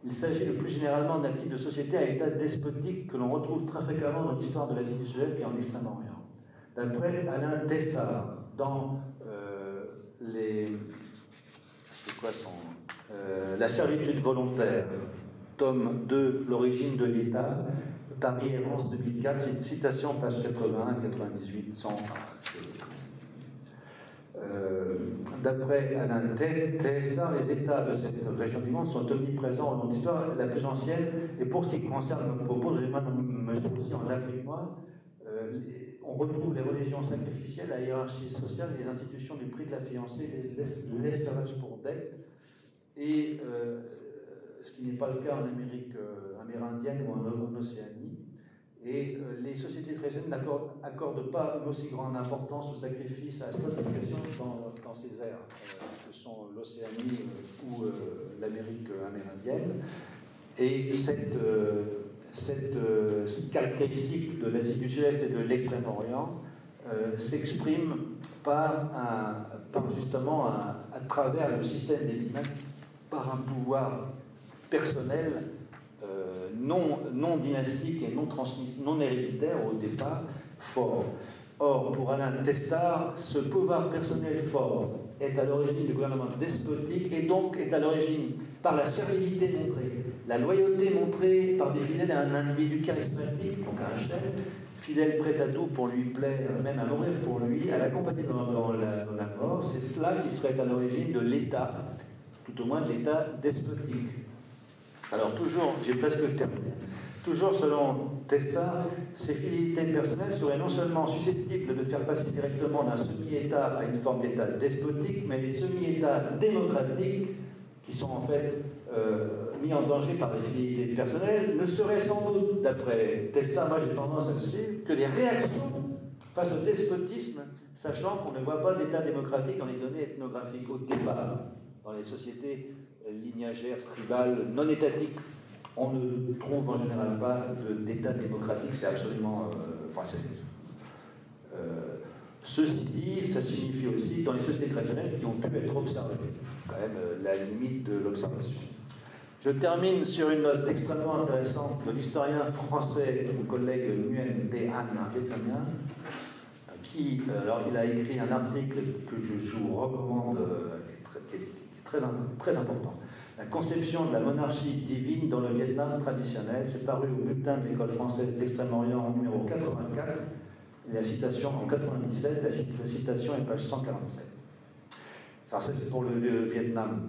Il s'agit le plus généralement d'un type de société à état despotique que l'on retrouve très fréquemment dans l'histoire de l'Asie du Sud-Est et en Extrême-Orient. D'après Alain Testard, dans euh, les. C'est quoi son. Euh, la servitude volontaire, tome 2, L'origine de l'État, Paris Errance 2004, c'est une citation, page 81 98, 100. Euh, D'après Alain Testa, les États de cette région du monde sont omniprésents au long l'histoire. La plus ancienne, et pour ce qui concerne notre propos, je me aussi en Afrique noire, euh, on retrouve les religions sacrificielles, la hiérarchie sociale, les institutions du prix de la fiancée, l'esclavage pour dette, et euh, ce qui n'est pas le cas en Amérique euh, amérindienne ou en, Océanie. Et euh, les sociétés traditionnelles n'accordent pas une aussi grande importance au sacrifice, à la stratification dans, ces aires, que sont l'Océanie ou l'Amérique amérindienne. Et cette, cette caractéristique de l'Asie du Sud-Est et de l'Extrême-Orient s'exprime par, par, justement à, travers le système des limites par un pouvoir personnel euh, non, non dynastique et non transmis, non héréditaire au départ fort. Or, pour Alain Testard, ce pouvoir personnel fort est à l'origine du gouvernement despotique et donc est à l'origine par la servilité montrée, la loyauté montrée par des fidèles à un individu charismatique, donc à un chef, fidèle prêt à tout pour lui plaire, même à mourir pour lui, à l'accompagner dans, la, dans la mort. C'est cela qui serait à l'origine de l'État tout au moins de l'état despotique. Alors toujours, j'ai presque terminé, toujours selon Testa, ces fidélités personnelles seraient non seulement susceptibles de faire passer directement d'un semi-État à une forme d'État despotique, mais les semi-États démocratiques, qui sont en fait euh, mis en danger par les fidélités personnelles, ne seraient sans doute, d'après Testa, moi j'ai tendance à dire, que des réactions face au despotisme, sachant qu'on ne voit pas d'État démocratique dans les données ethnographiques. Au départ dans les sociétés lignagères, tribales, non étatiques, on ne trouve en général pas d'État démocratique, c'est absolument euh, euh, ceci dit, ça signifie aussi dans les sociétés traditionnelles qui ont pu être observées, quand même euh, la limite de l'observation. Je termine sur une note extrêmement intéressante de l'historien français, mon collègue Nguyen Dehan, un vietnamien, qui, alors il a écrit un article que je vous recommande, qui est très, très important. La conception de la monarchie divine dans le Vietnam traditionnel, c'est paru au bulletin de l'école française d'Extrême-Orient numéro 84, la citation en 97, la citation est page 147. Alors ça c'est pour le Vietnam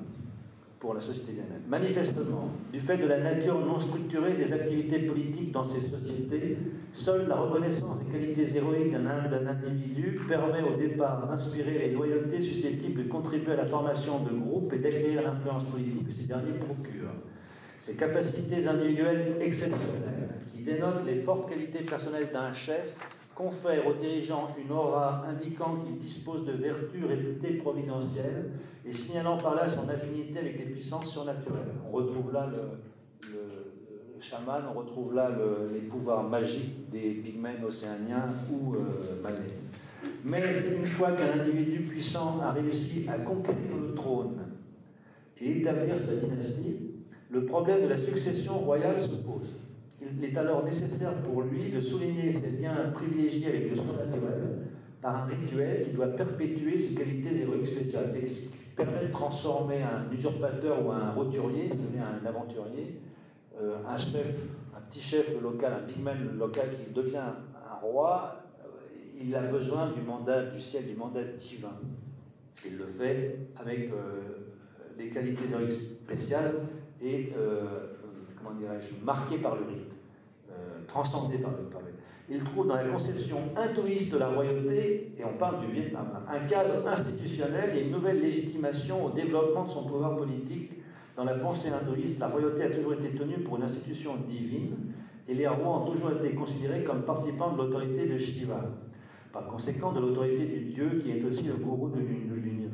pour la société vietnamienne. Manifestement, du fait de la nature non structurée des activités politiques dans ces sociétés, seule la reconnaissance des qualités héroïques d'un individu permet au départ d'inspirer les loyautés susceptibles de contribuer à la formation de groupes et d'acquérir l'influence politique que ces derniers procurent. Ces capacités individuelles exceptionnelles, qui dénotent les fortes qualités personnelles d'un chef, confère aux dirigeants une aura indiquant qu'il dispose de vertus réputées providentielles et signalant par là son affinité avec les puissances surnaturelles. On retrouve là le, chaman, on retrouve là les pouvoirs magiques des pygmènes océaniens ou euh, malais. Mais une fois qu'un individu puissant a réussi à conquérir le trône et établir sa dynastie, le problème de la succession royale se pose. Il est alors nécessaire pour lui de souligner ses liens privilégiés avec le surnaturel par un rituel qui doit perpétuer ses qualités héroïques spéciales. C'est ce qui permet de transformer un usurpateur ou un roturier, si vous un aventurier, euh, un chef, un petit chef local, un pygmène local qui devient un roi, euh, il a besoin du mandat du ciel, du mandat divin. Il le fait avec euh, des qualités spéciales et, comment marquées par le rite, transcendées par le, par il trouve dans la conception hindouiste de la royauté, et on parle du Vietnam, un cadre institutionnel et une nouvelle légitimation au développement de son pouvoir politique dans la pensée hindouiste, la royauté a toujours été tenue pour une institution divine et les rois ont toujours été considérés comme participants de l'autorité de Shiva, par conséquent de l'autorité du Dieu qui est aussi le gourou de l'univers.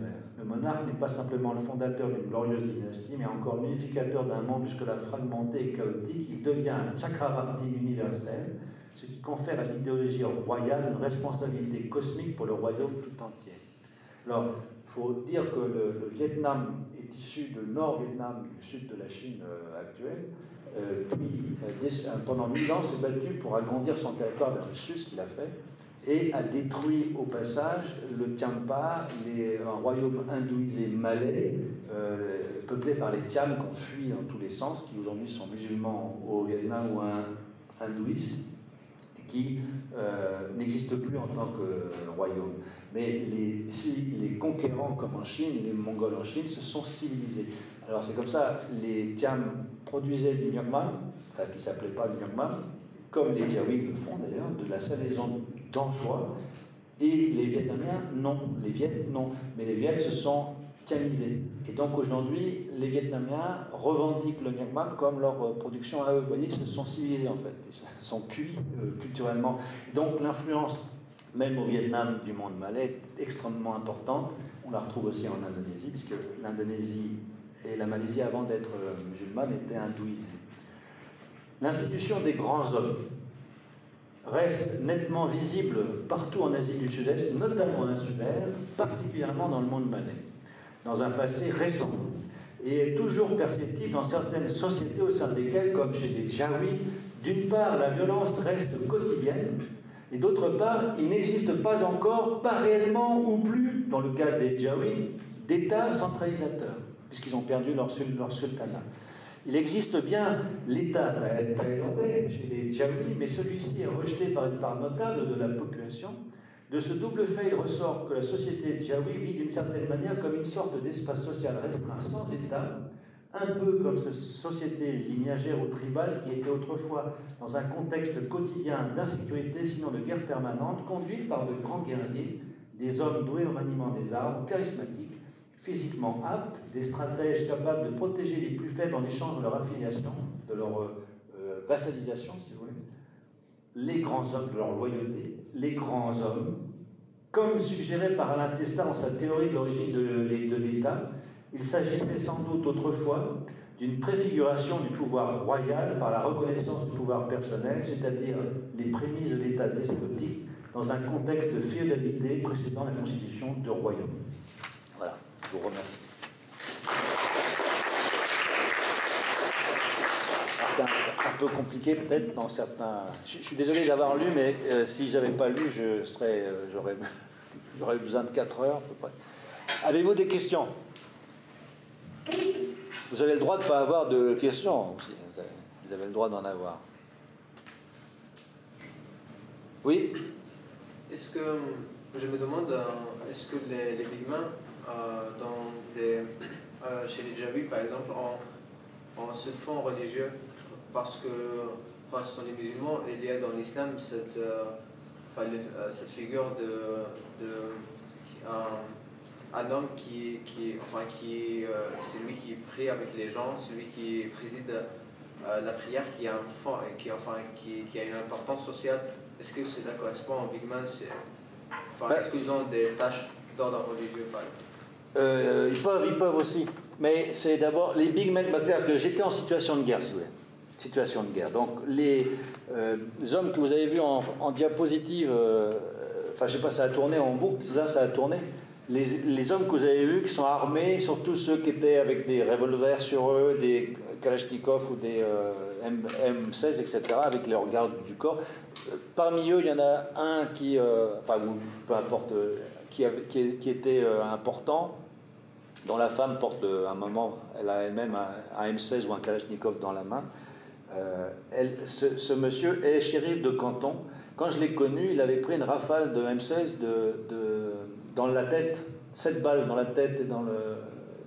Monarque n'est pas simplement le fondateur d'une glorieuse dynastie, mais encore l'unificateur d'un monde jusque-là fragmenté et chaotique. Il devient un chakravarti universel, ce qui confère à l'idéologie royale une responsabilité cosmique pour le royaume tout entier. Alors, il faut dire que le Vietnam est issu du Nord-Vietnam, du sud de la Chine euh, actuelle, euh, qui, euh, pendant mille ans, s'est battu pour agrandir son territoire vers le sud, ce qu'il a fait, et a détruit au passage le Tiampa, les, un royaume hindouisé malais, peuplé par les Tiam qui ont fui en tous les sens, qui aujourd'hui sont musulmans au Vietnam ou hindouistes, qui n'existent plus en tant que royaume. Mais les, conquérants, comme en Chine, les Mongols en Chine, se sont civilisés. Alors c'est comme ça, les Tiam produisaient du Nyangma, enfin qui s'appelait pas Nyangma, comme les Diawig le font d'ailleurs, de la salaison d'anchois, et les Vietnamiens, non. Les Viet, non. Mais les Viet se sont tiamisés. Et donc aujourd'hui, les Vietnamiens revendiquent le Nyangma comme leur euh, production à eux. Vous voyez, ils se sont civilisés en fait, ils sont cuits euh, culturellement. Donc l'influence même au Vietnam du monde malais, extrêmement importante. On la retrouve aussi en Indonésie, puisque l'Indonésie et la Malaisie, avant d'être euh, musulmanes, étaient hindouisées. L'institution des grands hommes reste nettement visible partout en Asie du Sud-Est, notamment insulaire, particulièrement dans le monde malais, dans un passé récent, et est toujours perceptible dans certaines sociétés au sein desquelles, comme chez les Jawi, d'une part, la violence reste quotidienne, et d'autre part, il n'existe pas encore, pas réellement ou plus, dans le cas des Jawi, d'État centralisateur, puisqu'ils ont perdu leur, leur sultanat. Il existe bien l'État thaïlandais chez les Jawi, mais celui-ci est rejeté par une part notable de la population. De ce double fait, il ressort que la société Jawi vit d'une certaine manière comme une sorte d'espace social restreint sans État, un peu comme cette société lignagère ou tribale qui était autrefois dans un contexte quotidien d'insécurité, sinon de guerre permanente, conduite par de grands guerriers, des hommes doués au maniement des armes, charismatiques, physiquement aptes, des stratèges capables de protéger les plus faibles en échange de leur affiliation, de leur euh, vassalisation, si vous voulez, les grands hommes, de leur loyauté, les grands hommes, comme suggéré par Alain dans sa théorie de l'origine de l'État, il s'agissait sans doute autrefois d'une préfiguration du pouvoir royal par la reconnaissance du pouvoir personnel, c'est-à-dire les prémices de l'État despotique dans un contexte de féodalité précédant la constitution de royaume. Je vous remercie. C'est un, peu compliqué peut-être dans certains. Je, suis désolé d'avoir lu, mais euh, si j'avais pas lu, je serais, euh, j'aurais, j'aurais besoin de 4 heures à peu près. Avez-vous des questions? Vous avez le droit de ne pas avoir de questions aussi. Vous avez le droit d'en avoir. Oui? Est-ce que, je me demande, euh, est-ce que les, les dans des, euh, chez les Javis par exemple, en, se font religieux parce que enfin, ce sont les musulmans et il y a dans l'islam cette, cette figure de, de un homme qui, qui, enfin, qui euh, c'est lui qui prie avec les gens, celui qui préside euh, la prière, qui a, un fond, qui, enfin, qui, qui, a une importance sociale. Est-ce que ça correspond aux Big Man? Enfin, Est-ce qu'ils ont des tâches d'ordre religieux par exemple? Euh, ils, peuvent, ils peuvent aussi. Mais c'est d'abord les big men. bah, C'est-à-dire que j'étais en situation de guerre, si vous voulez. Situation de guerre. Donc les, euh, hommes que vous avez vus en, diapositive, euh, enfin je sais pas, ça a tourné en boucle, ça, ça a tourné. Les, les hommes que vous avez vus qui sont armés, surtout ceux qui étaient avec des revolvers sur eux, des Kalachnikov ou des M, M16, etc., avec leur garde du corps. Parmi eux, il y en a un qui, enfin, peu importe, qui, était important, dont la femme porte un moment, elle a elle-même un, un M16 ou un Kalachnikov dans la main. Euh, ce, monsieur est shérif de canton. Quand je l'ai connu, il avait pris une rafale de M16 de, de- dans la tête, 7 balles dans la tête.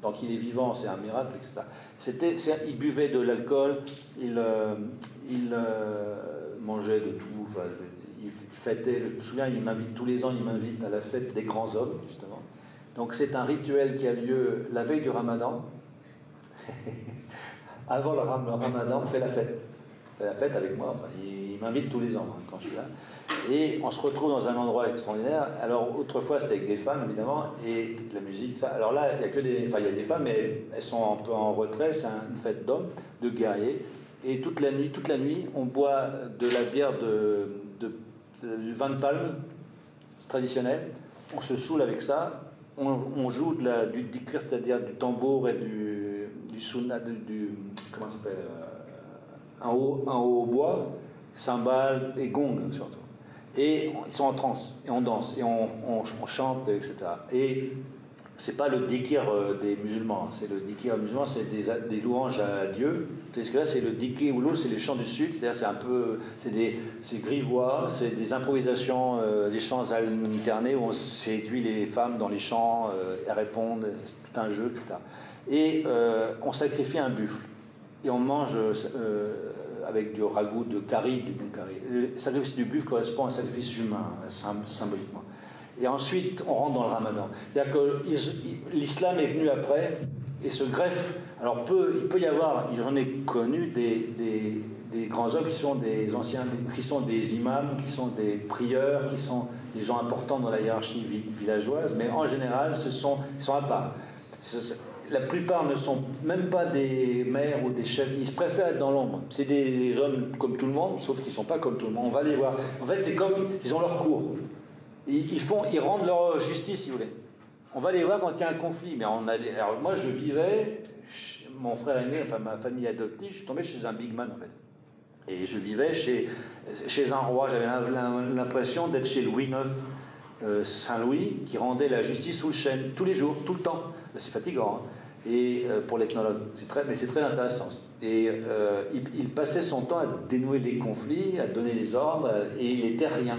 Donc il est vivant, c'est un miracle, etc. Il buvait de l'alcool, il, euh, euh, mangeait de tout, il fêtait. Je me souviens, il m'invite tous les ans, il m'invite à la fête des grands hommes, justement. Donc c'est un rituel qui a lieu la veille du ramadan. Avant le ram- le ramadan, on fait la fête. On fait la fête avec moi, enfin, il, m'invite tous les ans hein, quand je suis là. Et on se retrouve dans un endroit extraordinaire. Alors autrefois c'était avec des femmes évidemment, et de la musique, ça. Alors là, il y a que des, enfin, il y a des femmes, mais elles sont un peu en retrait, c'est un- une fête d'hommes, de guerriers. Et toute la nuit, toute la nuit, on boit de la bière de- de- du vin de palme traditionnel. On se saoule avec ça. On, joue de la, du dikir, c'est-à-dire du tambour et du, du sunna, du, du- comment s'appelle euh, un haut, un haut bois, cymbales et gong surtout. Et ils sont en transe, et on danse, et on, on- on chante, etc. Et c'est pas le dikir euh, des musulmans, hein. c'est le dikir musulman, c'est des, louanges à Dieu. Que là, c'est le dikir ou c'est les chants du sud, c'est-à-dire c'est un peu, c'est des, c'est grivois, c'est des improvisations, euh, des chants alternés où on séduit les femmes dans les chants, euh, elles répondent, c'est tout un jeu, etc. Et euh, on sacrifie un buffle et on mange avec du ragoût de curry, du bon. Le sacrifice du buffle correspond à un sacrifice humain, sym- symboliquement. Et ensuite, on rentre dans le ramadan. C'est-à-dire que l'islam est venu après et se greffe. Alors, il peut y avoir, j'en ai connu des, grands hommes qui sont des anciens, qui sont des imams, qui sont des prieurs, qui sont des gens importants dans la hiérarchie vi- villageoise, mais en général, ce sont, ils sont à part. La plupart ne sont même pas des maires ou des chefs, ils préfèrent être dans l'ombre. C'est des, des hommes comme tout le monde, sauf qu'ils ne sont pas comme tout le monde. On va les voir. En fait, c'est comme, ils ont leur cours. Ils, rendent leur justice, si vous voulez. On va les voir quand il y a un conflit. Mais moi, je vivais, mon frère aîné, enfin ma famille adoptive, je suis tombé chez un big man, en fait. Et je vivais chez, un roi. J'avais l'im- l'impression d'être chez Louis IX, euh, Saint-Louis, qui rendait la justice sous le chêne, tous les jours, tout le temps. C'est fatigant. hein. Et euh, pour l'ethnologue, c'est très, mais c'est très intéressant. Et euh, il, il passait son temps à dénouer les conflits, à donner les ordres, et il était rien.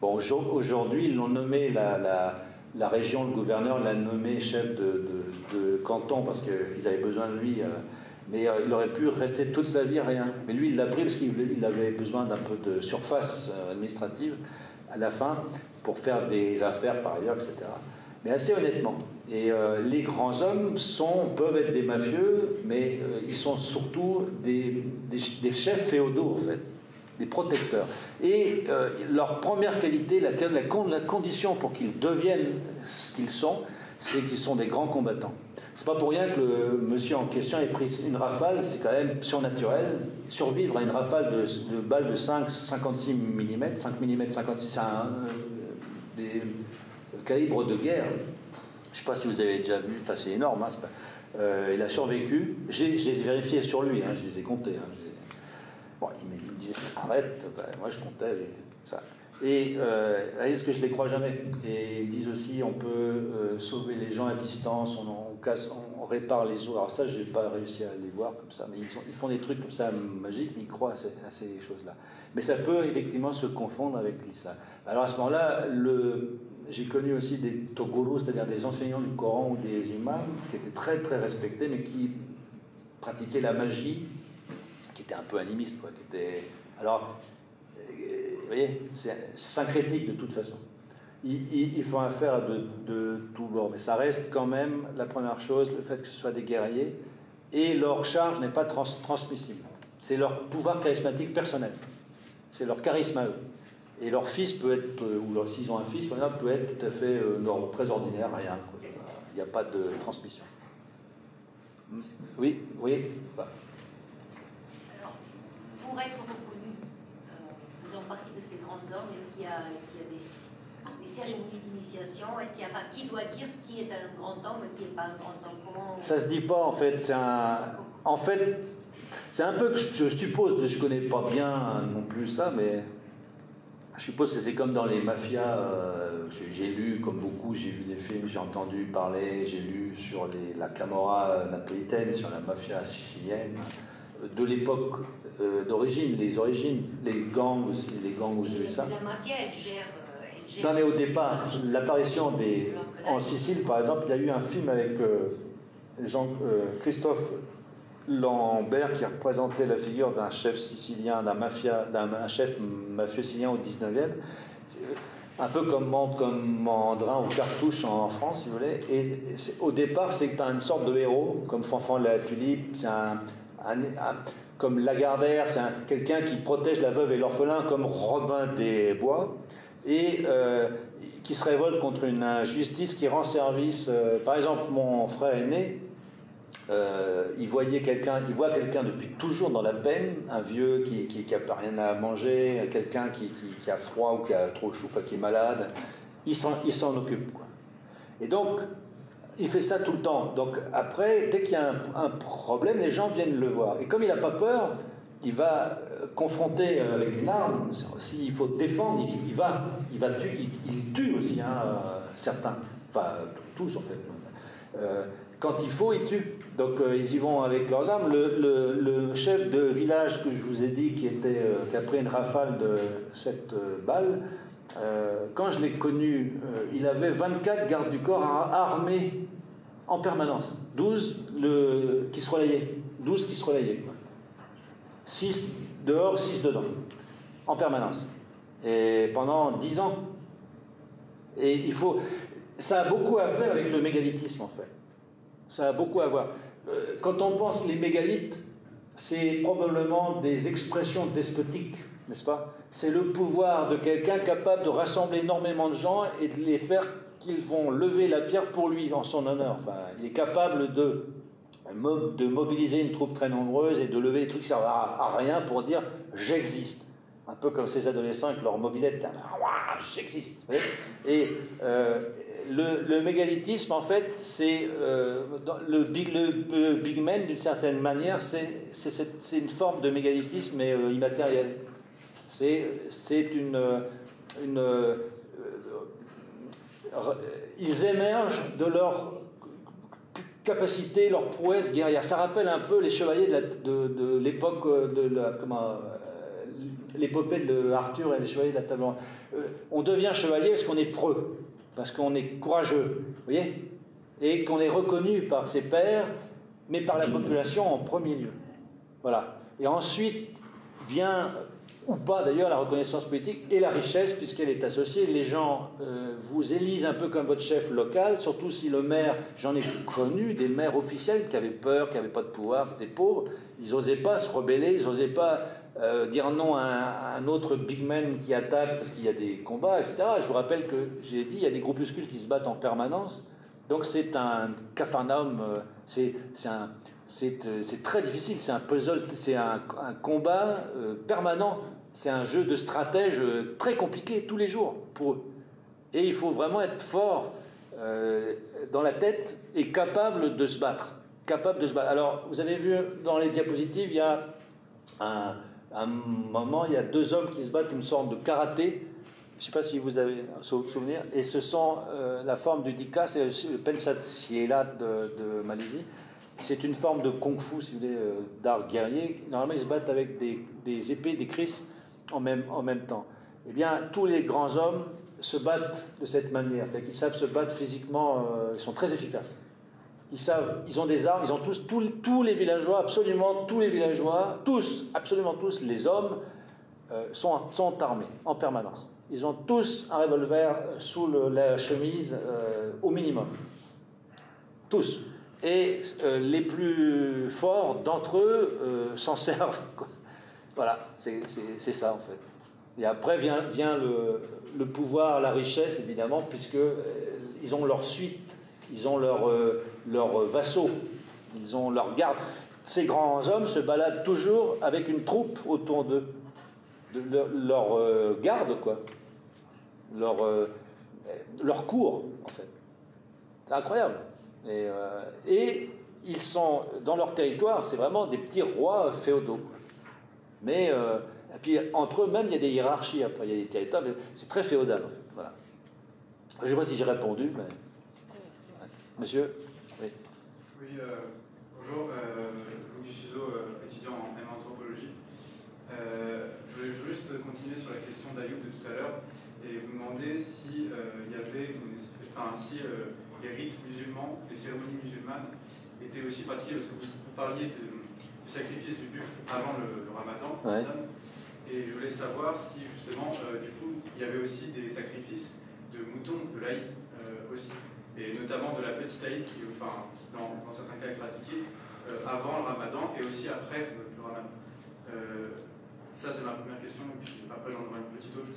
Bon, aujourd- aujourd'hui, ils l'ont nommé, la, la, la région, le gouverneur l'a nommé chef de, de- canton parce qu'ils avaient besoin de lui. euh, mais euh, il aurait pu rester toute sa vie rien. Mais lui, il l'a pris parce qu'il il avait besoin d'un peu de surface euh, administrative à la fin pour faire des affaires par ailleurs, etc. Mais assez honnêtement. Et les grands hommes sont, peuvent être des mafieux, mais ils sont surtout des, des chefs féodaux, en fait des protecteurs. Et euh, leur première qualité, la, la, con- la condition pour qu'ils deviennent ce qu'ils sont, c'est qu'ils sont des grands combattants. C'est pas pour rien que monsieur en question ait pris une rafale, c'est quand même surnaturel. Survivre à une rafale de, balles de 5, 56 mm, 5 mm 56, c'est un, euh, des calibres de guerre. Je sais pas si vous avez déjà vu, enfin c'est énorme. hein, euh, il a survécu. Je les ai vérifiés sur lui, hein, je les ai comptés. hein, Bon, il me disait arrête, ben, moi je comptais et ça. Et euh, est-ce que je les crois jamais? Et ils disent aussi on peut euh, sauver les gens à distance, on, casse, on, répare les eaux. Alors ça, j'ai pas réussi à les voir comme ça, mais ils, font des trucs comme ça magiques, mais ils croient à ces, choses-là. Mais ça peut effectivement se confondre avec l'islam. Alors à ce moment-là, le, j'ai connu aussi des togolous, c'est-à-dire des enseignants du Coran ou des imams qui étaient très très respectés, mais qui pratiquaient la magie était un peu animiste, quoi, qui était... Alors, euh, vous voyez, c'est syncrétique de toute façon. Ils, font affaire de, de tout bord, mais ça reste quand même la première chose, le fait que ce soit des guerriers, et leur charge n'est pas trans- transmissible. C'est leur pouvoir charismatique personnel. C'est leur charisme à eux. Et leur fils peut être, euh, ou s'ils ont un fils, peut être tout à fait euh, très ordinaire, rien. Il n'y a pas de transmission. Oui, oui. Bah. Pour être reconnu, euh, faisant partie de ces grands hommes, est-ce qu'il y a, des, cérémonies d'initiation? Est-ce qu'il y a, enfin, qui doit dire qui est un grand homme et qui n'est pas un grand homme? Comment... Ça se dit pas en fait. C'est un, en fait, c'est un peu que je, suppose, parce que je connais pas bien non plus ça, mais je suppose que c'est comme dans les mafias. Euh, j'ai lu, comme beaucoup, j'ai vu des films, j'ai entendu parler, j'ai lu sur la Camorra napolitaine, sur la mafia sicilienne, de l'époque euh, d'origine, les origines, les gangs aussi, les gangs aux USA. La mafia, elle gère. Euh, non, mais au départ, l'apparition des. En Sicile, par exemple, il y a eu un film avec Jean, Christophe Lambert qui représentait la figure d'un chef sicilien, d'un mafia, d'un chef mafieux sicilien au 19e, un peu comme, comme Mandrin ou Cartouche en, France, si vous voulez. Et au départ, c'est une sorte de héros, comme Fanfan la Tulipe, c'est un, comme Lagardère, c'est quelqu'un qui protège la veuve et l'orphelin, comme Robin des Bois, et euh, qui se révolte contre une injustice qui rend service. Euh, par exemple, mon frère aîné, euh, il voyait quelqu'un, il voit quelqu'un depuis toujours dans la peine, un vieux qui, qui, rien à manger, quelqu'un qui, qui, a froid ou qui a trop chaud, enfin, qui est malade, il s'en, occupe. Et donc, il fait ça tout le temps. Donc après, dès qu'il y a un, problème, les gens viennent le voir. Et comme il n'a pas peur, il va euh, confronter euh, avec une arme. S'il faut défendre, il, va, il va tuer, il, tue aussi hein, certains, enfin tous en fait. quand il faut, il tue. Donc euh, ils y vont avec leurs armes. Le, chef de village que je vous ai dit, qui, était, euh, qui a pris une rafale de cette euh, quand je l'ai connu, il avait 24 gardes du corps armés en permanence. 12 le, qui se relayaient. 12 qui se relayaient. 6 dehors, 6 dedans. En permanence. Et pendant 10 ans. Et il faut. Ça a beaucoup à faire avec le mégalithisme, en fait. Ça a beaucoup à voir. Euh, quand on pense les mégalithes, c'est probablement des expressions despotiques, n'est-ce pas? C'est le pouvoir de quelqu'un capable de rassembler énormément de gens et de les faire qu'ils vont lever la pierre pour lui, en son honneur. Enfin, il est capable de, de mobiliser une troupe très nombreuse et de lever des trucs qui servent à, rien pour dire j'existe. Un peu comme ces adolescents avec leur mobilette, j'existe. Et euh, le, mégalithisme, en fait, c'est euh, le, big, le, man, d'une certaine manière, c'est une forme de mégalithisme, euh, immatériel. C'est une. une euh, ils émergent de leur capacité, leur prouesse guerrière. Ça rappelle un peu les chevaliers de, de l'époque de la. Comment, l'épopée de Arthur et les chevaliers de la table. on devient chevalier parce qu'on est preux parce qu'on est courageux, voyez? Et qu'on est reconnu par ses pairs, mais par la population en premier lieu. Voilà. Et ensuite vient, ou pas d'ailleurs, la reconnaissance politique et la richesse, puisqu'elle est associée. Les gens euh, vous élisent un peu comme votre chef local, surtout si le maire, j'en ai connu, des maires officiels qui avaient peur, qui n'avaient pas de pouvoir, des pauvres, ils n'osaient pas se rebeller, ils n'osaient pas euh, dire non à un, autre big man qui attaque parce qu'il y a des combats, etc. Je vous rappelle que j'ai dit, il y a des groupuscules qui se battent en permanence. Donc c'est un capharnaüm, euh, c'est euh, très difficile, c'est un puzzle, c'est un, combat permanent, c'est un jeu de stratège très compliqué tous les jours pour eux. Et il faut vraiment être fort dans la tête et capable de se battre. Capable de se battre. Alors, vous avez vu dans les diapositives, il y a un, moment, il y a deux hommes qui se battent une sorte de karaté. Je ne sais pas si vous avez un souvenir. Et ce sont euh, la forme du dika, c'est le pensat de, de, Malaisie. C'est une forme de kung-fu, si vous voulez, euh, d'art guerrier. Normalement, ils se battent avec des, épées, des kriss en même, temps. Eh bien, tous les grands hommes se battent de cette manière. C'est-à-dire qu'ils savent se battre physiquement, euh, ils sont très efficaces. Ils savent, ils ont des armes, ils ont tous, tous, les villageois, absolument tous les villageois, tous, absolument tous les hommes euh, sont, armés en permanence. Ils ont tous un revolver sous la chemise au minimum. Tous. Et euh, les plus forts d'entre eux s'en servent. Voilà, c'est ça en fait. Et après vient, le, pouvoir, la richesse, évidemment, puisqu'ils ont leur suite, ils ont leurs leur vassaux, ils ont leur garde. Ces grands hommes se baladent toujours avec une troupe autour d'eux, de leur, garde, quoi, leur, leur cour, en fait. C'est incroyable. Et, et ils sont dans leur territoire, c'est vraiment des petits rois féodaux. Mais, euh, et puis entre eux-mêmes, il y a des hiérarchies, il y a des territoires, c'est très féodal en fait. Voilà. Je ne sais pas si j'ai répondu, mais. Monsieur? Oui. Oui, euh, bonjour, euh, Louis euh, étudiant en anthropologie. je voulais juste continuer sur la question d'Ayoub de tout à l'heure et vous demander si il y avait une, enfin, si les rites musulmans, les cérémonies musulmanes était aussi pratiqué parce que vous, parliez de, du sacrifice du buffle avant le, ramadan. Et je voulais savoir si justement, euh, du coup, il y avait aussi des sacrifices de moutons, de l'Aïd euh, aussi. Et notamment de la petite Aïd qui, enfin, dans, certains cas est pratiquée euh, avant le ramadan et aussi après le, le ramadan. ça, c'est ma première question. Et puis après, j'en aurai une petite autre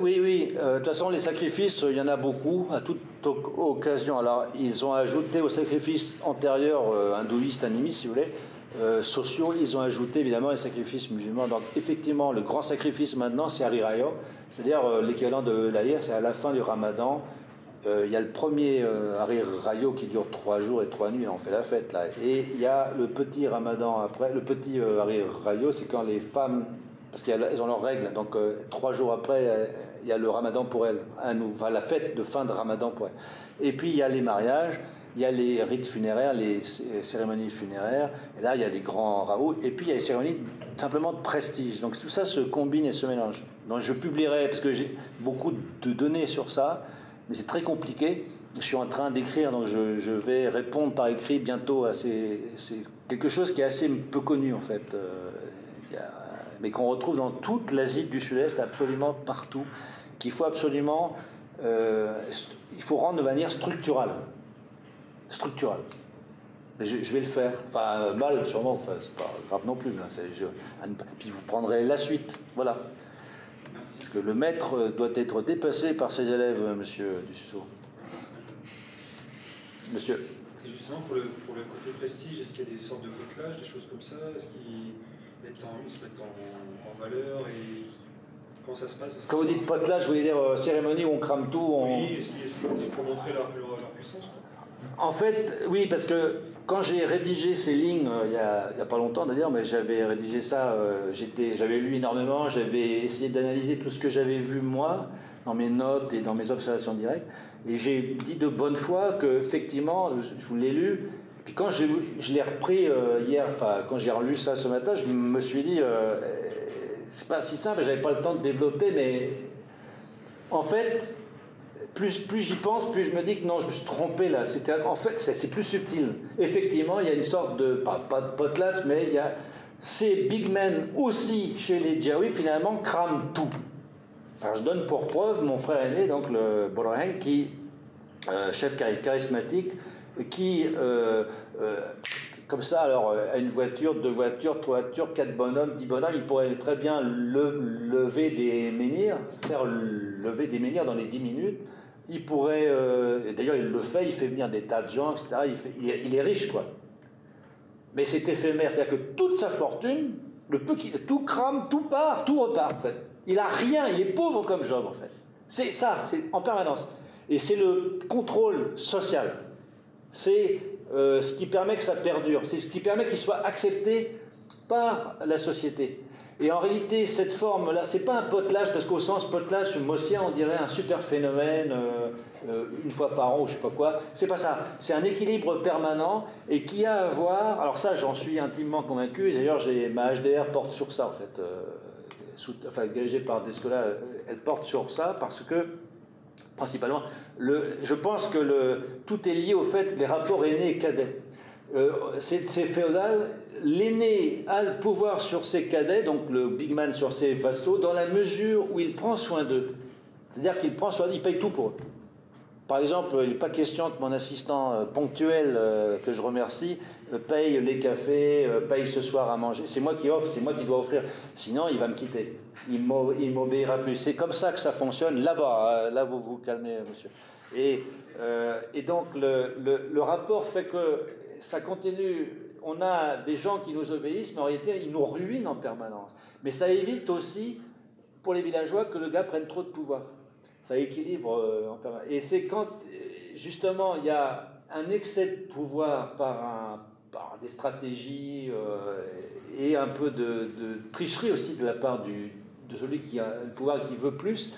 oui, oui, euh, de toute façon, les sacrifices, il y en a beaucoup, à toute occasion. Alors, ils ont ajouté aux sacrifices antérieurs, euh, hindouistes, animistes, si vous voulez, euh, sociaux, ils ont ajouté évidemment les sacrifices musulmans. Donc, effectivement, le grand sacrifice maintenant, c'est Hari Raya, c'est-à-dire l'équivalent de l'Aïr, c'est à la fin du ramadan. Il y a le premier Hari Rayo qui dure trois jours et trois nuits, on fait la fête là. Et il y a le petit ramadan après, le petit Hari Rayo, c'est quand les femmes parce qu'elles ont leurs règles. Donc euh, trois jours après, euh, il y a le ramadan pour elles, enfin, la fête de fin de ramadan pour elles. Et puis il y a les mariages, il y a les rites funéraires, les cérémonies funéraires, et là il y a des grands raouts, et puis il y a les cérémonies simplement de prestige. Donc tout ça se combine et se mélange. Donc je publierai, parce que j'ai beaucoup de données sur ça, mais c'est très compliqué. Je suis en train d'écrire, donc je, vais répondre par écrit bientôt à ces, C'est quelque chose qui est assez peu connu en fait. Euh, il y a mais qu'on retrouve dans toute l'Asie du Sud-Est, absolument partout, qu'il faut absolument, euh, il faut rendre de manière structurale. Structurale. Je, vais le faire. Enfin, mal sûrement, enfin, c'est pas grave non plus. je, puis vous prendrez la suite. Voilà. Parce que le maître doit être dépassé par ses élèves, monsieur Dussault. Monsieur. Et justement, pour le, pour le côté prestige, est-ce qu'il y a des sortes de bouclages, des choses comme ça? Ils se mettent en, valeur et comment ça se passe Quand vous dites potelage, vous voulez dire euh, cérémonie où on crame tout Oui, c'est pour montrer leur, puissance En fait, oui, parce que quand j'ai rédigé ces lignes, euh, il n'y a, a, pas longtemps d'ailleurs, mais j'avais rédigé ça, euh, j'avais lu énormément, j'avais essayé d'analyser tout ce que j'avais vu moi dans mes notes et dans mes observations directes, et j'ai dit de bonne foi que effectivement, je vous l'ai lu, quand je, l'ai repris euh, hier, enfin quand j'ai relu ça ce matin, je me suis dit, euh, c'est pas si simple, j'avais pas le temps de développer, mais en fait, plus, plus j'y pense, plus je me dis que non, je me suis trompé là. C'était, en fait, c'est, plus subtil. Effectivement, il y a une sorte de, pas, de potlatch, mais il y a ces big men aussi chez les Djaouis finalement crament tout. Alors je donne pour preuve mon frère aîné, donc le Borohen, qui, euh, chef charismatique, qui, euh, euh, comme ça, alors, à une voiture, deux voitures, trois voitures, quatre bonhommes, dix bonhommes, il pourrait très bien lever des menhirs, faire lever des menhirs dans les dix minutes. Il pourrait, euh, d'ailleurs il le fait, il fait venir des tas de gens, etc. Il, est, riche, quoi. Mais c'est éphémère, c'est-à-dire que toute sa fortune, le tout crame, tout part, tout repart, en fait. Il a rien, il est pauvre comme Job, en fait. C'est ça, c'est en permanence. Et c'est le contrôle social c'est euh, ce qui permet que ça perdure, c'est ce qui permet qu'il soit accepté par la société. Et en réalité, cette forme-là, c'est pas un potelage, parce qu'au sens potelage mossien, on dirait un super phénomène, euh, euh, une fois par an ou je sais pas quoi. C'est pas ça. C'est un équilibre permanent et qui a à voir. Alors ça, j'en suis intimement convaincu. Et d'ailleurs, ma HDR porte sur ça en fait, enfin dirigée par Descola, elle porte sur ça parce que principalement. je pense que tout est lié au fait les rapports aînés-cadets. Euh, c'est féodal. L'aîné a le pouvoir sur ses cadets, donc le big man sur ses vassaux, dans la mesure où il prend soin d'eux. C'est-à-dire qu'il prend soin, il paye tout pour eux. Par exemple, il n'est pas question que mon assistant euh, ponctuel, euh, que je remercie, euh, paye les cafés, paye ce soir à manger. C'est moi qui offre, c'est moi qui dois offrir. Sinon, il va me quitter. Il m'o- il m'obéira plus. C'est comme ça que ça fonctionne là-bas. Euh, Là, vous vous calmez, monsieur. Et, donc, le- le rapport fait que ça continue. On a des gens qui nous obéissent, mais en réalité, ils nous ruinent en permanence. Mais ça évite aussi, pour les villageois, que le gars prenne trop de pouvoir. Ça équilibre euh, en permanence. Et c'est quand, euh, justement, il y a un excès de pouvoir par, un- par des stratégies euh, et un peu de, de tricherie aussi de la part du, de celui qui a le pouvoir et qui veut plus,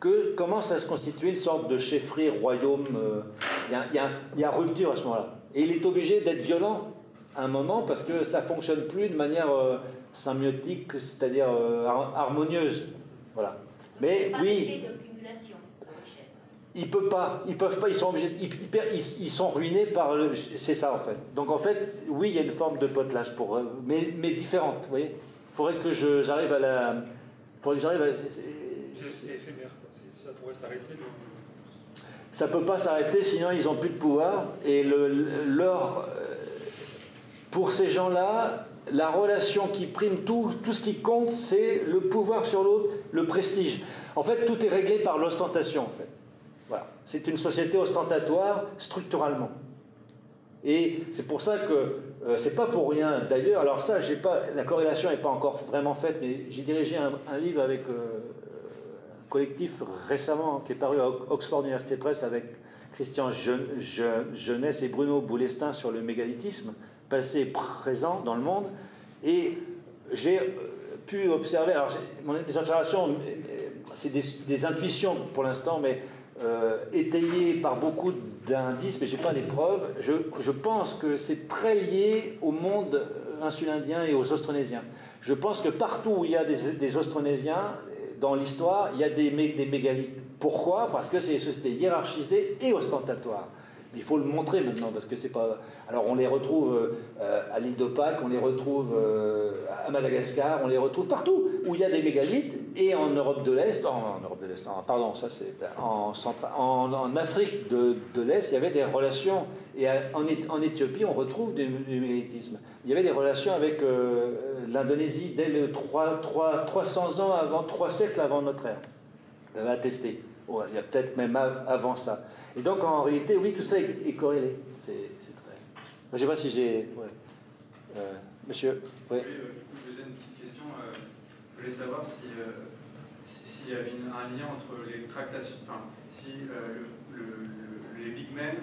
que commence à se constituer une sorte de chefferie, royaume. euh, Il y, a, y y rupture à ce moment-là. Et il est obligé d'être violent à un moment parce que ça fonctionne plus de manière euh, symbiotique, c'est-à-dire har- harmonieuse. Voilà. Mais oui. d'effet d'accumulation de richesse. Ils peuvent pas, ils peuvent pas, ils sont obligés, ils, ils per- ils- ils sont ruinés par, c'est ça en fait. Donc en fait, oui, il y a une forme de potelage pour, eux, mais, mais différente, vous voyez. Il faudrait que j'arrive à la, faudrait que j'arrive à, c'est- éphémère, ça pourrait s'arrêter. donc- ça peut pas s'arrêter, sinon ils ont plus de pouvoir. Et le, le- leur, euh, pour ces gens-là, la relation qui prime tout, tout ce qui compte, c'est le pouvoir sur l'autre, le prestige. En fait, tout est réglé par l'ostentation. En fait. C'est une société ostentatoire structurellement. Et c'est pour ça que euh, c'est pas pour rien. D'ailleurs, alors ça, j'ai pas, la corrélation n'est pas encore vraiment faite, mais j'ai dirigé un, livre avec euh, un collectif récemment qui est paru à Oxford Université Press avec Christian Je- Je- Jeunesse et Bruno Boulestin sur le mégalithisme, passé et présent dans le monde. Et j'ai euh, pu observer, alors mes observations, c'est des intuitions pour l'instant, mais euh, étayées par beaucoup d'indices, mais je n'ai pas des preuves. Je, pense que c'est très lié au monde insulindien et aux Austronésiens. Je pense que partout où il y a des, Austronésiens, dans l'histoire, il y a des, des mégalithes. Pourquoi? Parce que c'est des sociétés hiérarchisées et ostentatoires. Il faut le montrer maintenant parce que c'est pas. Alors on les retrouve euh, à l'île de Pâques, on les retrouve euh, à Madagascar, on les retrouve partout où il y a des mégalithes et en Europe de l'Est, en, Europe de l'Est, pardon, ça c'est en, centra- en, Afrique de, l'Est, il y avait des relations et en, Éth- en Éthiopie on retrouve du, du mégalithisme. Il y avait des relations avec euh, l'Indonésie dès le 3, 3 300 ans avant, 3 siècles avant notre ère attesté. Il y a peut-être même av- avant ça. Et donc en réalité, oui, tout ça est, corrélé. C'est très. Je ne sais pas si j'ai. ouais. Euh, monsieur, oui. Euh, je posais une petite question. euh, je voulais savoir si, si- s'il y avait un lien entre les tractations, enfin, si euh, le- le- le- les big men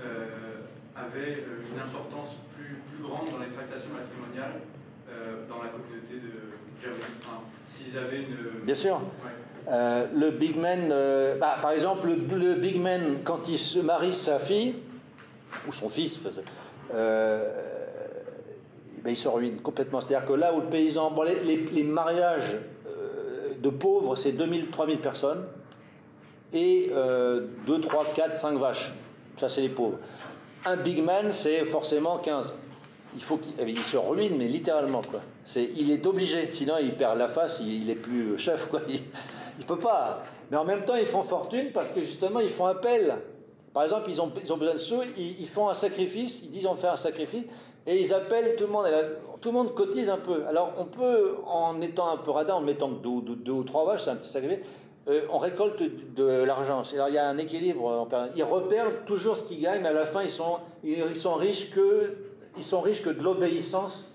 euh, avaient une importance plus, plus grande dans les tractations matrimoniales euh, dans la communauté de Jawi. Enfin, s'ils avaient une. Bien sûr. Ouais. Euh, le big man, euh, bah, par exemple, le, le big man, quand il se marie sa fille, ou son fils, euh, ben, il se ruine complètement. C'est-à-dire que là où le paysan. Bon, les, les- les mariages euh, de pauvres, c'est 2000, 3000 personnes, et euh, 2, 3, 4, 5 vaches. Ça, c'est les pauvres. Un big man, c'est forcément 15. Il faut il se ruine, mais littéralement, quoi. Il est obligé, sinon il perd la face, il, il est plus chef, quoi. Il, il peut pas. Mais en même temps, ils font fortune parce que justement, ils font appel. Par exemple, ils ont, besoin de sous, ils, font un sacrifice, ils disent on fait un sacrifice, et ils appellent tout le monde. Tout le monde cotise un peu. Alors, on peut, en étant un peu radin, en mettant deux, ou trois vaches, c'est un petit sacrifice, euh, on récolte de l'argent. Alors, il y a un équilibre. Ils repèrent toujours ce qu'ils gagnent, mais à la fin, ils sont, sont riches que, ils sont riches que de l'obéissance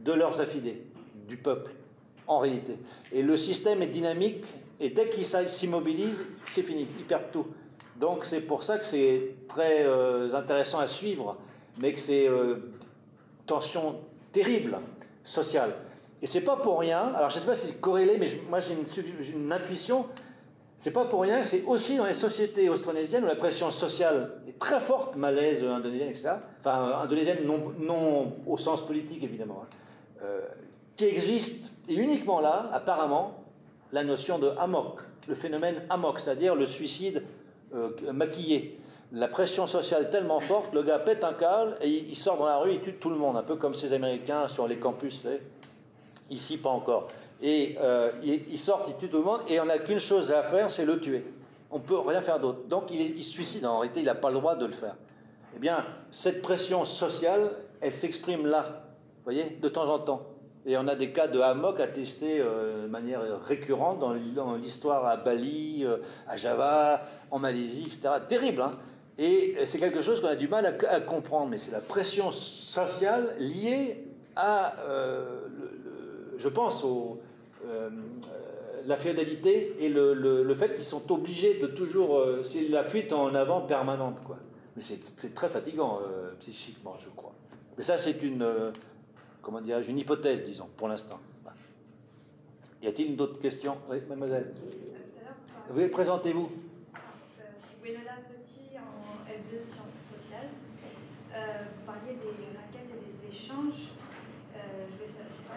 de leurs affidés, du peuple, en réalité. Et le système est dynamique, et dès qu'ils s'immobilisent, c'est fini, ils perdent tout. Donc c'est pour ça que c'est très euh, intéressant à suivre, mais que c'est euh, tension terrible sociale. Et c'est pas pour rien, alors je ne sais pas si c'est corrélé, mais moi j'ai une, une intuition, c'est pas pour rien que c'est aussi dans les sociétés austronésiennes où la pression sociale est très forte, malaise, indonésienne, etc. Enfin, indonésienne non, non au sens politique évidemment, hein, euh, qui existe, et uniquement là, apparemment, la notion de amok, le phénomène amok, c'est-à-dire le suicide euh, maquillé. La pression sociale tellement forte, le gars pète un câble et il il sort dans la rue, il tue tout le monde, un peu comme ces Américains sur les campus. Ici, pas encore. Et euh, ils, ils sortent, ils tuent tout le monde, et on n'a qu'une chose à faire, c'est le tuer. On ne peut rien faire d'autre. Donc il, il se suicide. En réalité, il n'a pas le droit de le faire. Eh bien, cette pression sociale, elle s'exprime là, vous voyez, de temps en temps. Et on a des cas de hammock attestés euh, de manière récurrente dans l'histoire à Bali, euh, à Java, en Malaisie, etc. Terrible, hein Et c'est quelque chose qu'on a du mal à, comprendre, mais c'est la pression sociale liée à, euh, je pense, au, la féodalité et le, le fait qu'ils sont obligés de toujours... c'est la fuite en avant permanente, quoi. Mais c'est très fatigant psychiquement, je crois. Mais ça, c'est une comment dirais-je, une hypothèse, disons, pour l'instant. Y a-t-il d'autres questions? Oui, mademoiselle. Oui, présentez-vous. Gwenola Petit en L2 Sciences sociales. Euh, vous parliez des raquettes et des échanges. Euh, je voulais savoir, je sais pas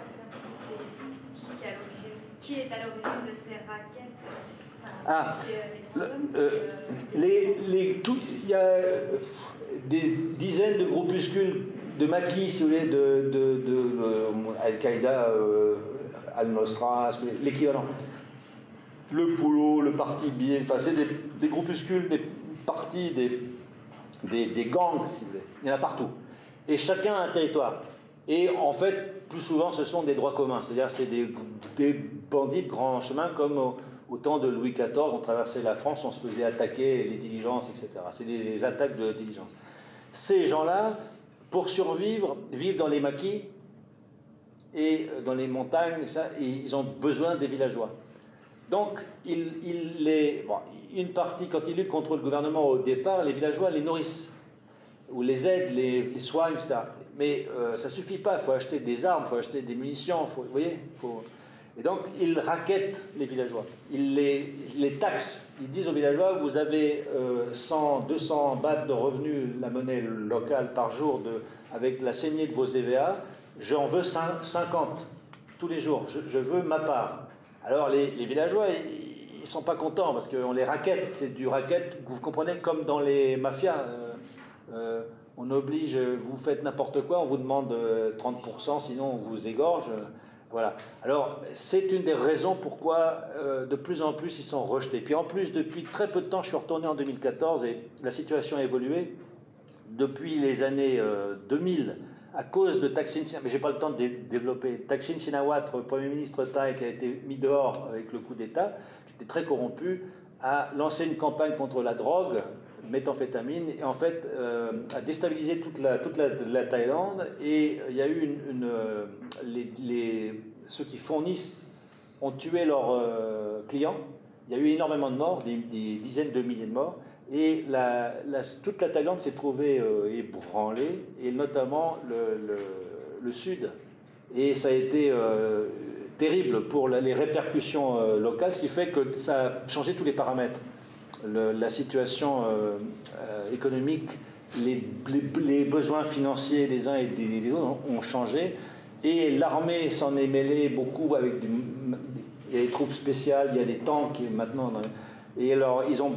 qui, qui, est à l'origine de ces raquettes? ah, les, les, il y a des dizaines de groupuscules de maquis, si vous voulez, de, de, euh, Al-Qaïda, euh, Al-Nosra, l'équivalent. Le Polo, le Parti Bien, enfin, c'est des, groupuscules, des partis, des, des, gangs, si vous voulez. Il y en a partout. Et chacun a un territoire. Et en fait, plus souvent, ce sont des droits communs. C'est-à-dire, c'est des, des, bandits de grand chemin, comme au, temps de Louis XIV, on traversait la France, on se faisait attaquer les diligences, etc. C'est des attaques de diligence. Ces gens-là, pour survivre, vivent dans les maquis et dans les montagnes, ils ont besoin des villageois. Donc, il, les, une partie, quand ils luttent contre le gouvernement au départ, les villageois les nourrissent, ou les aident, les, soignent, etc. Mais euh, ça ne suffit pas, il faut acheter des armes, il faut acheter des munitions, vous voyez. Et donc, ils raquettent les villageois, ils les, taxent. Ils disent aux villageois, vous avez 100, euh, 200 bahts de revenus, la monnaie locale par jour, avec la saignée de vos EVA, j'en veux 50 tous les jours, je, veux ma part. Alors, les, villageois, ils ne sont pas contents parce qu'on les raquette, c'est du raquette, vous comprenez, comme dans les mafias. Euh, euh, on oblige, vous faites n'importe quoi, on vous demande 30%, sinon on vous égorge. Voilà. Alors, c'est une des raisons pourquoi euh, de plus en plus ils sont rejetés. Puis en plus, depuis très peu de temps, je suis retourné en 2014 et la situation a évolué. Depuis les années 2000, euh, à cause de Taksin Sinawat, mais pas le temps de développer, Taksin Sinawat, Premier ministre thaï qui a été mis dehors avec le coup d'État, qui était très corrompu, a lancé une campagne contre la drogue, méthamphétamine, et en fait euh, a déstabilisé toute la, toute la, Thaïlande. Et il y a eu une, les, ceux qui fournissent ont tué leurs euh, clients. Il y a eu énormément de morts, des, dizaines de milliers de morts. Et la, toute la Thaïlande s'est trouvée euh, ébranlée, et notamment le, le, sud. Et ça a été euh, terrible pour les répercussions locales, ce qui fait que ça a changé tous les paramètres. La situation économique, les, besoins financiers des uns et des autres ont changé. Et l'armée s'en est mêlée beaucoup avec des, troupes spéciales, il y a des tanks maintenant. Et alors, ils ont,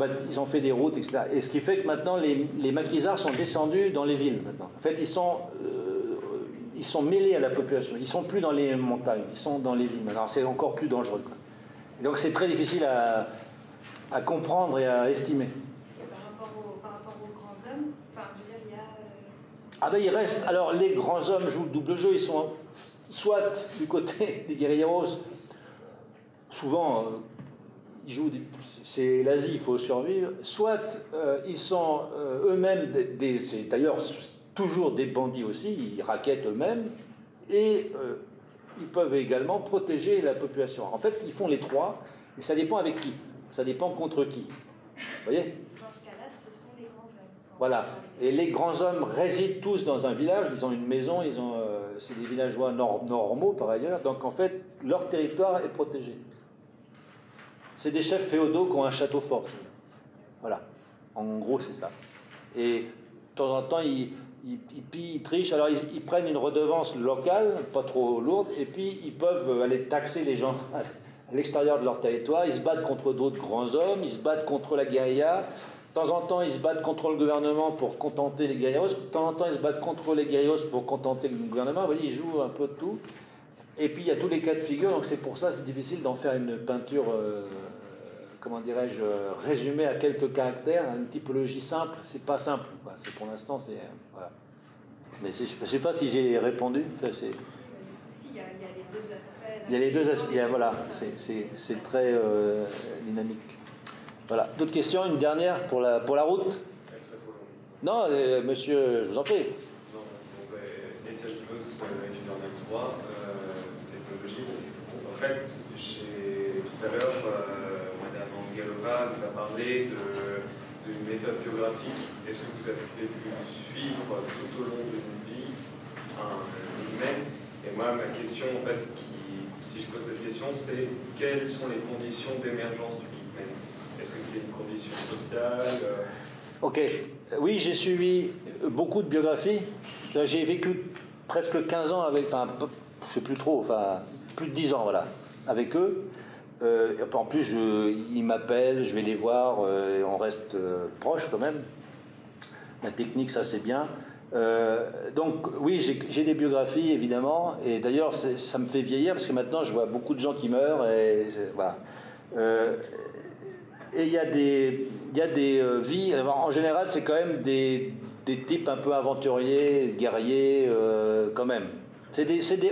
fait des routes, etc. Et ce qui fait que maintenant, les, les maquisards sont descendus dans les villes. Maintenant. En fait, ils sont, euh, mêlés à la population. Ils sont plus dans les montagnes, ils sont dans les villes. Alors, c'est encore plus dangereux. donc, c'est très difficile à, à, comprendre et à estimer. par, rapport aux, grands hommes, enfin, je veux dire, il y a. Euh, ah ben, il reste. Alors, les grands hommes jouent le double jeu. Ils sont soit du côté des guerrilleros, souvent euh, ils jouent, c'est l'Asie, il faut survivre, soit euh, ils sont euh, eux-mêmes, des, c'est d'ailleurs toujours des bandits aussi, ils raquettent eux-mêmes, et ils peuvent également protéger la population. En fait, ils font les trois, mais ça dépend avec qui, ça dépend contre qui. Vous voyez voilà. Et les grands hommes résident tous dans un village, ils ont une maison, ils ont, euh, c'est des villageois normaux par ailleurs, donc en fait, leur territoire est protégé. C'est des chefs féodaux qui ont un château fort. Voilà. En gros, c'est ça. Et de temps en temps, ils, ils, ils, ils trichent, alors ils, prennent une redevance locale, pas trop lourde, et puis ils peuvent aller taxer les gens l'extérieur de leur territoire, ils se battent contre d'autres grands hommes, ils se battent contre la guérilla, de temps en temps, ils se battent contre le gouvernement pour contenter les guerrieros. De temps en temps, ils se battent contre les guerrieros pour contenter le gouvernement. Vous voyez, ils jouent un peu de tout. Et puis, il y a tous les cas de figure. Donc, c'est pour ça c'est difficile d'en faire une peinture euh, comment dirais-je, résumer à quelques caractères. Une typologie simple, c'est pas simple. C'est pour l'instant, c'est voilà. Mais je ne sais pas si j'ai répondu y a, les deux aspects. Il y a les deux aspects. Voilà, c'est très dynamique. Voilà. D'autres questions Une dernière pour la, pour la route Non, monsieur, je vous en prie. Non, étudiant en M3, technologie. En fait, tout à l'heure, euh, Madame Angelova nous a parlé d'une méthode biographique. Est-ce que vous avez pu suivre tout au long d'une vie un humaine Et moi, ma question, en fait, qui, si je pose cette question, c'est quelles sont les conditions d'émergence du Man Est-ce que c'est une condition sociale euh? Ok. Oui, j'ai suivi beaucoup de biographies. J'ai vécu presque 15 ans avec, enfin, je sais plus trop, enfin, plus de 10 ans, voilà, avec eux. Euh, en plus, ils m'appellent, je vais les voir, euh, on reste euh, proche quand même. La technique, ça c'est bien. Donc oui, j'ai des biographies évidemment, et d'ailleurs ça me fait vieillir parce que maintenant je vois beaucoup de gens qui meurent et voilà. et il y a des, y a des vies. en général, c'est quand même des, des, types un peu aventuriers, guerriers, quand même. C'est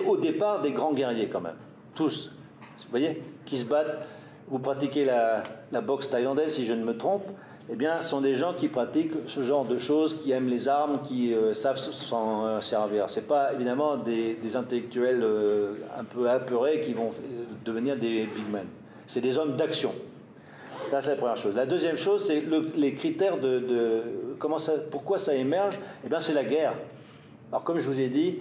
au départ des grands guerriers quand même, tous. Vous voyez qui se battent, vous pratiquez la, boxe thaïlandaise, si je ne me trompe, eh bien, sont des gens qui pratiquent ce genre de choses, qui aiment les armes, qui euh, savent s'en euh, servir. Ce pas évidemment des, intellectuels euh, un peu apeurés qui vont devenir des big men. C'est des hommes d'action. Ça, c'est la première chose. La deuxième chose, c'est les critères de, comment pourquoi ça émerge? Eh bien, c'est la guerre. Alors, comme je vous ai dit,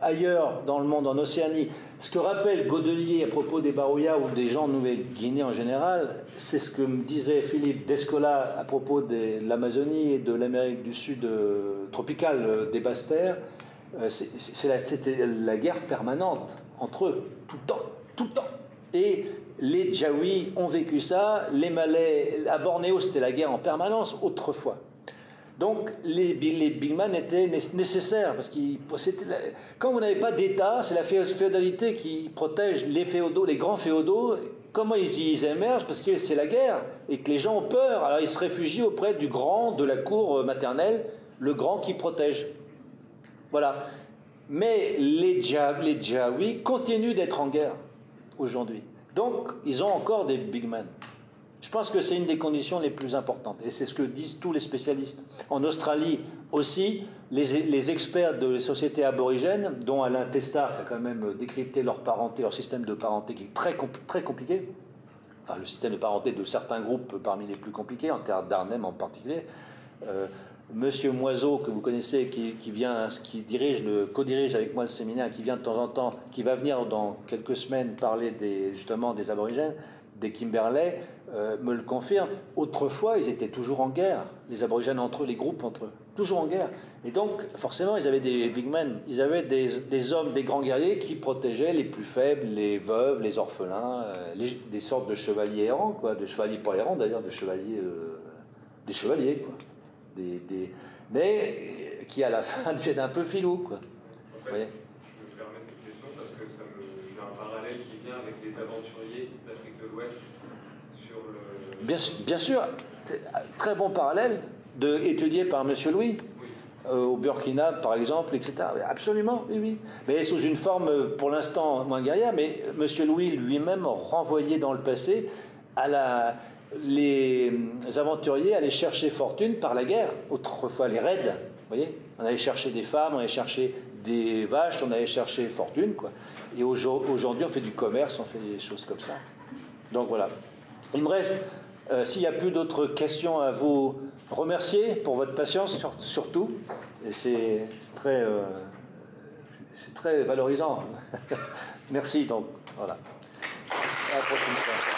ailleurs dans le monde, en Océanie, ce que rappelle Godelier à propos des Barouillas ou des gens de Nouvelle-Guinée en général, c'est ce que me disait Philippe Descola à propos de l'Amazonie et de l'Amérique du Sud euh, tropicale euh, des basses-terres. Euh, c'était la, guerre permanente entre eux, tout le temps, tout le temps. Et les Djaouis ont vécu ça, les Malais, à Bornéo, c'était la guerre en permanence autrefois. Donc les, les big man étaient nécessaires parce que quand vous n'avez pas d'État, c'est la féodalité qui protège les féodaux, les grands féodaux. Comment ils, émergent? Parce que c'est la guerre et que les gens ont peur. Alors ils se réfugient auprès du grand de la cour maternelle, le grand qui protège. Voilà. Mais les, les Djaouis continuent d'être en guerre aujourd'hui. Donc ils ont encore des big men. Je pense que c'est une des conditions les plus importantes, et c'est ce que disent tous les spécialistes. En Australie aussi, les, experts de les sociétés aborigènes, dont Alain Testard a quand même décrypté leur parenté, leur système de parenté qui est très, compliqué, enfin le système de parenté de certains groupes parmi les plus compliqués, en terre d'Arnhem en particulier. Euh, Monsieur Moiseau, que vous connaissez, qui, vient, qui dirige co-dirige avec moi le séminaire, qui vient de temps en temps, qui va venir dans quelques semaines parler justement des aborigènes, des Kimberley, euh, me le confirme. Autrefois, ils étaient toujours en guerre, les aborigènes entre eux, les groupes entre eux, toujours en guerre. Et donc, forcément, ils avaient des big men, ils avaient des, hommes, des grands guerriers qui protégeaient les plus faibles, les veuves, les orphelins, euh, des sortes de chevaliers errants, quoi, de chevaliers pas errants d'ailleurs, de chevaliers, euh, des chevaliers, quoi. Des, mais qui à la fin deviennent un peu filous, quoi. En fait, je me permets cette question parce que ça me fait un parallèle qui vient avec les aventuriers d'Afrique de l'Ouest Bien, sûr, très bon parallèle de, étudié par M. Louis. Euh, au Burkina, par exemple, etc. Absolument, oui, oui. Mais sous une forme, pour l'instant, moins guerrière, mais M. Louis lui-même renvoyé dans le passé à la, les aventuriers allaient chercher fortune par la guerre. Autrefois, les raids, vous voyez On allait chercher des femmes, on allait chercher des vaches, on allait chercher fortune, quoi. Et aujourd'hui, on fait du commerce, on fait des choses comme ça. Donc voilà. Il me reste, euh, s'il n'y a plus d'autres questions, à vous remercier pour votre patience, surtout. C'est très, euh, très valorisant. Merci donc. Voilà. À la prochaine fois.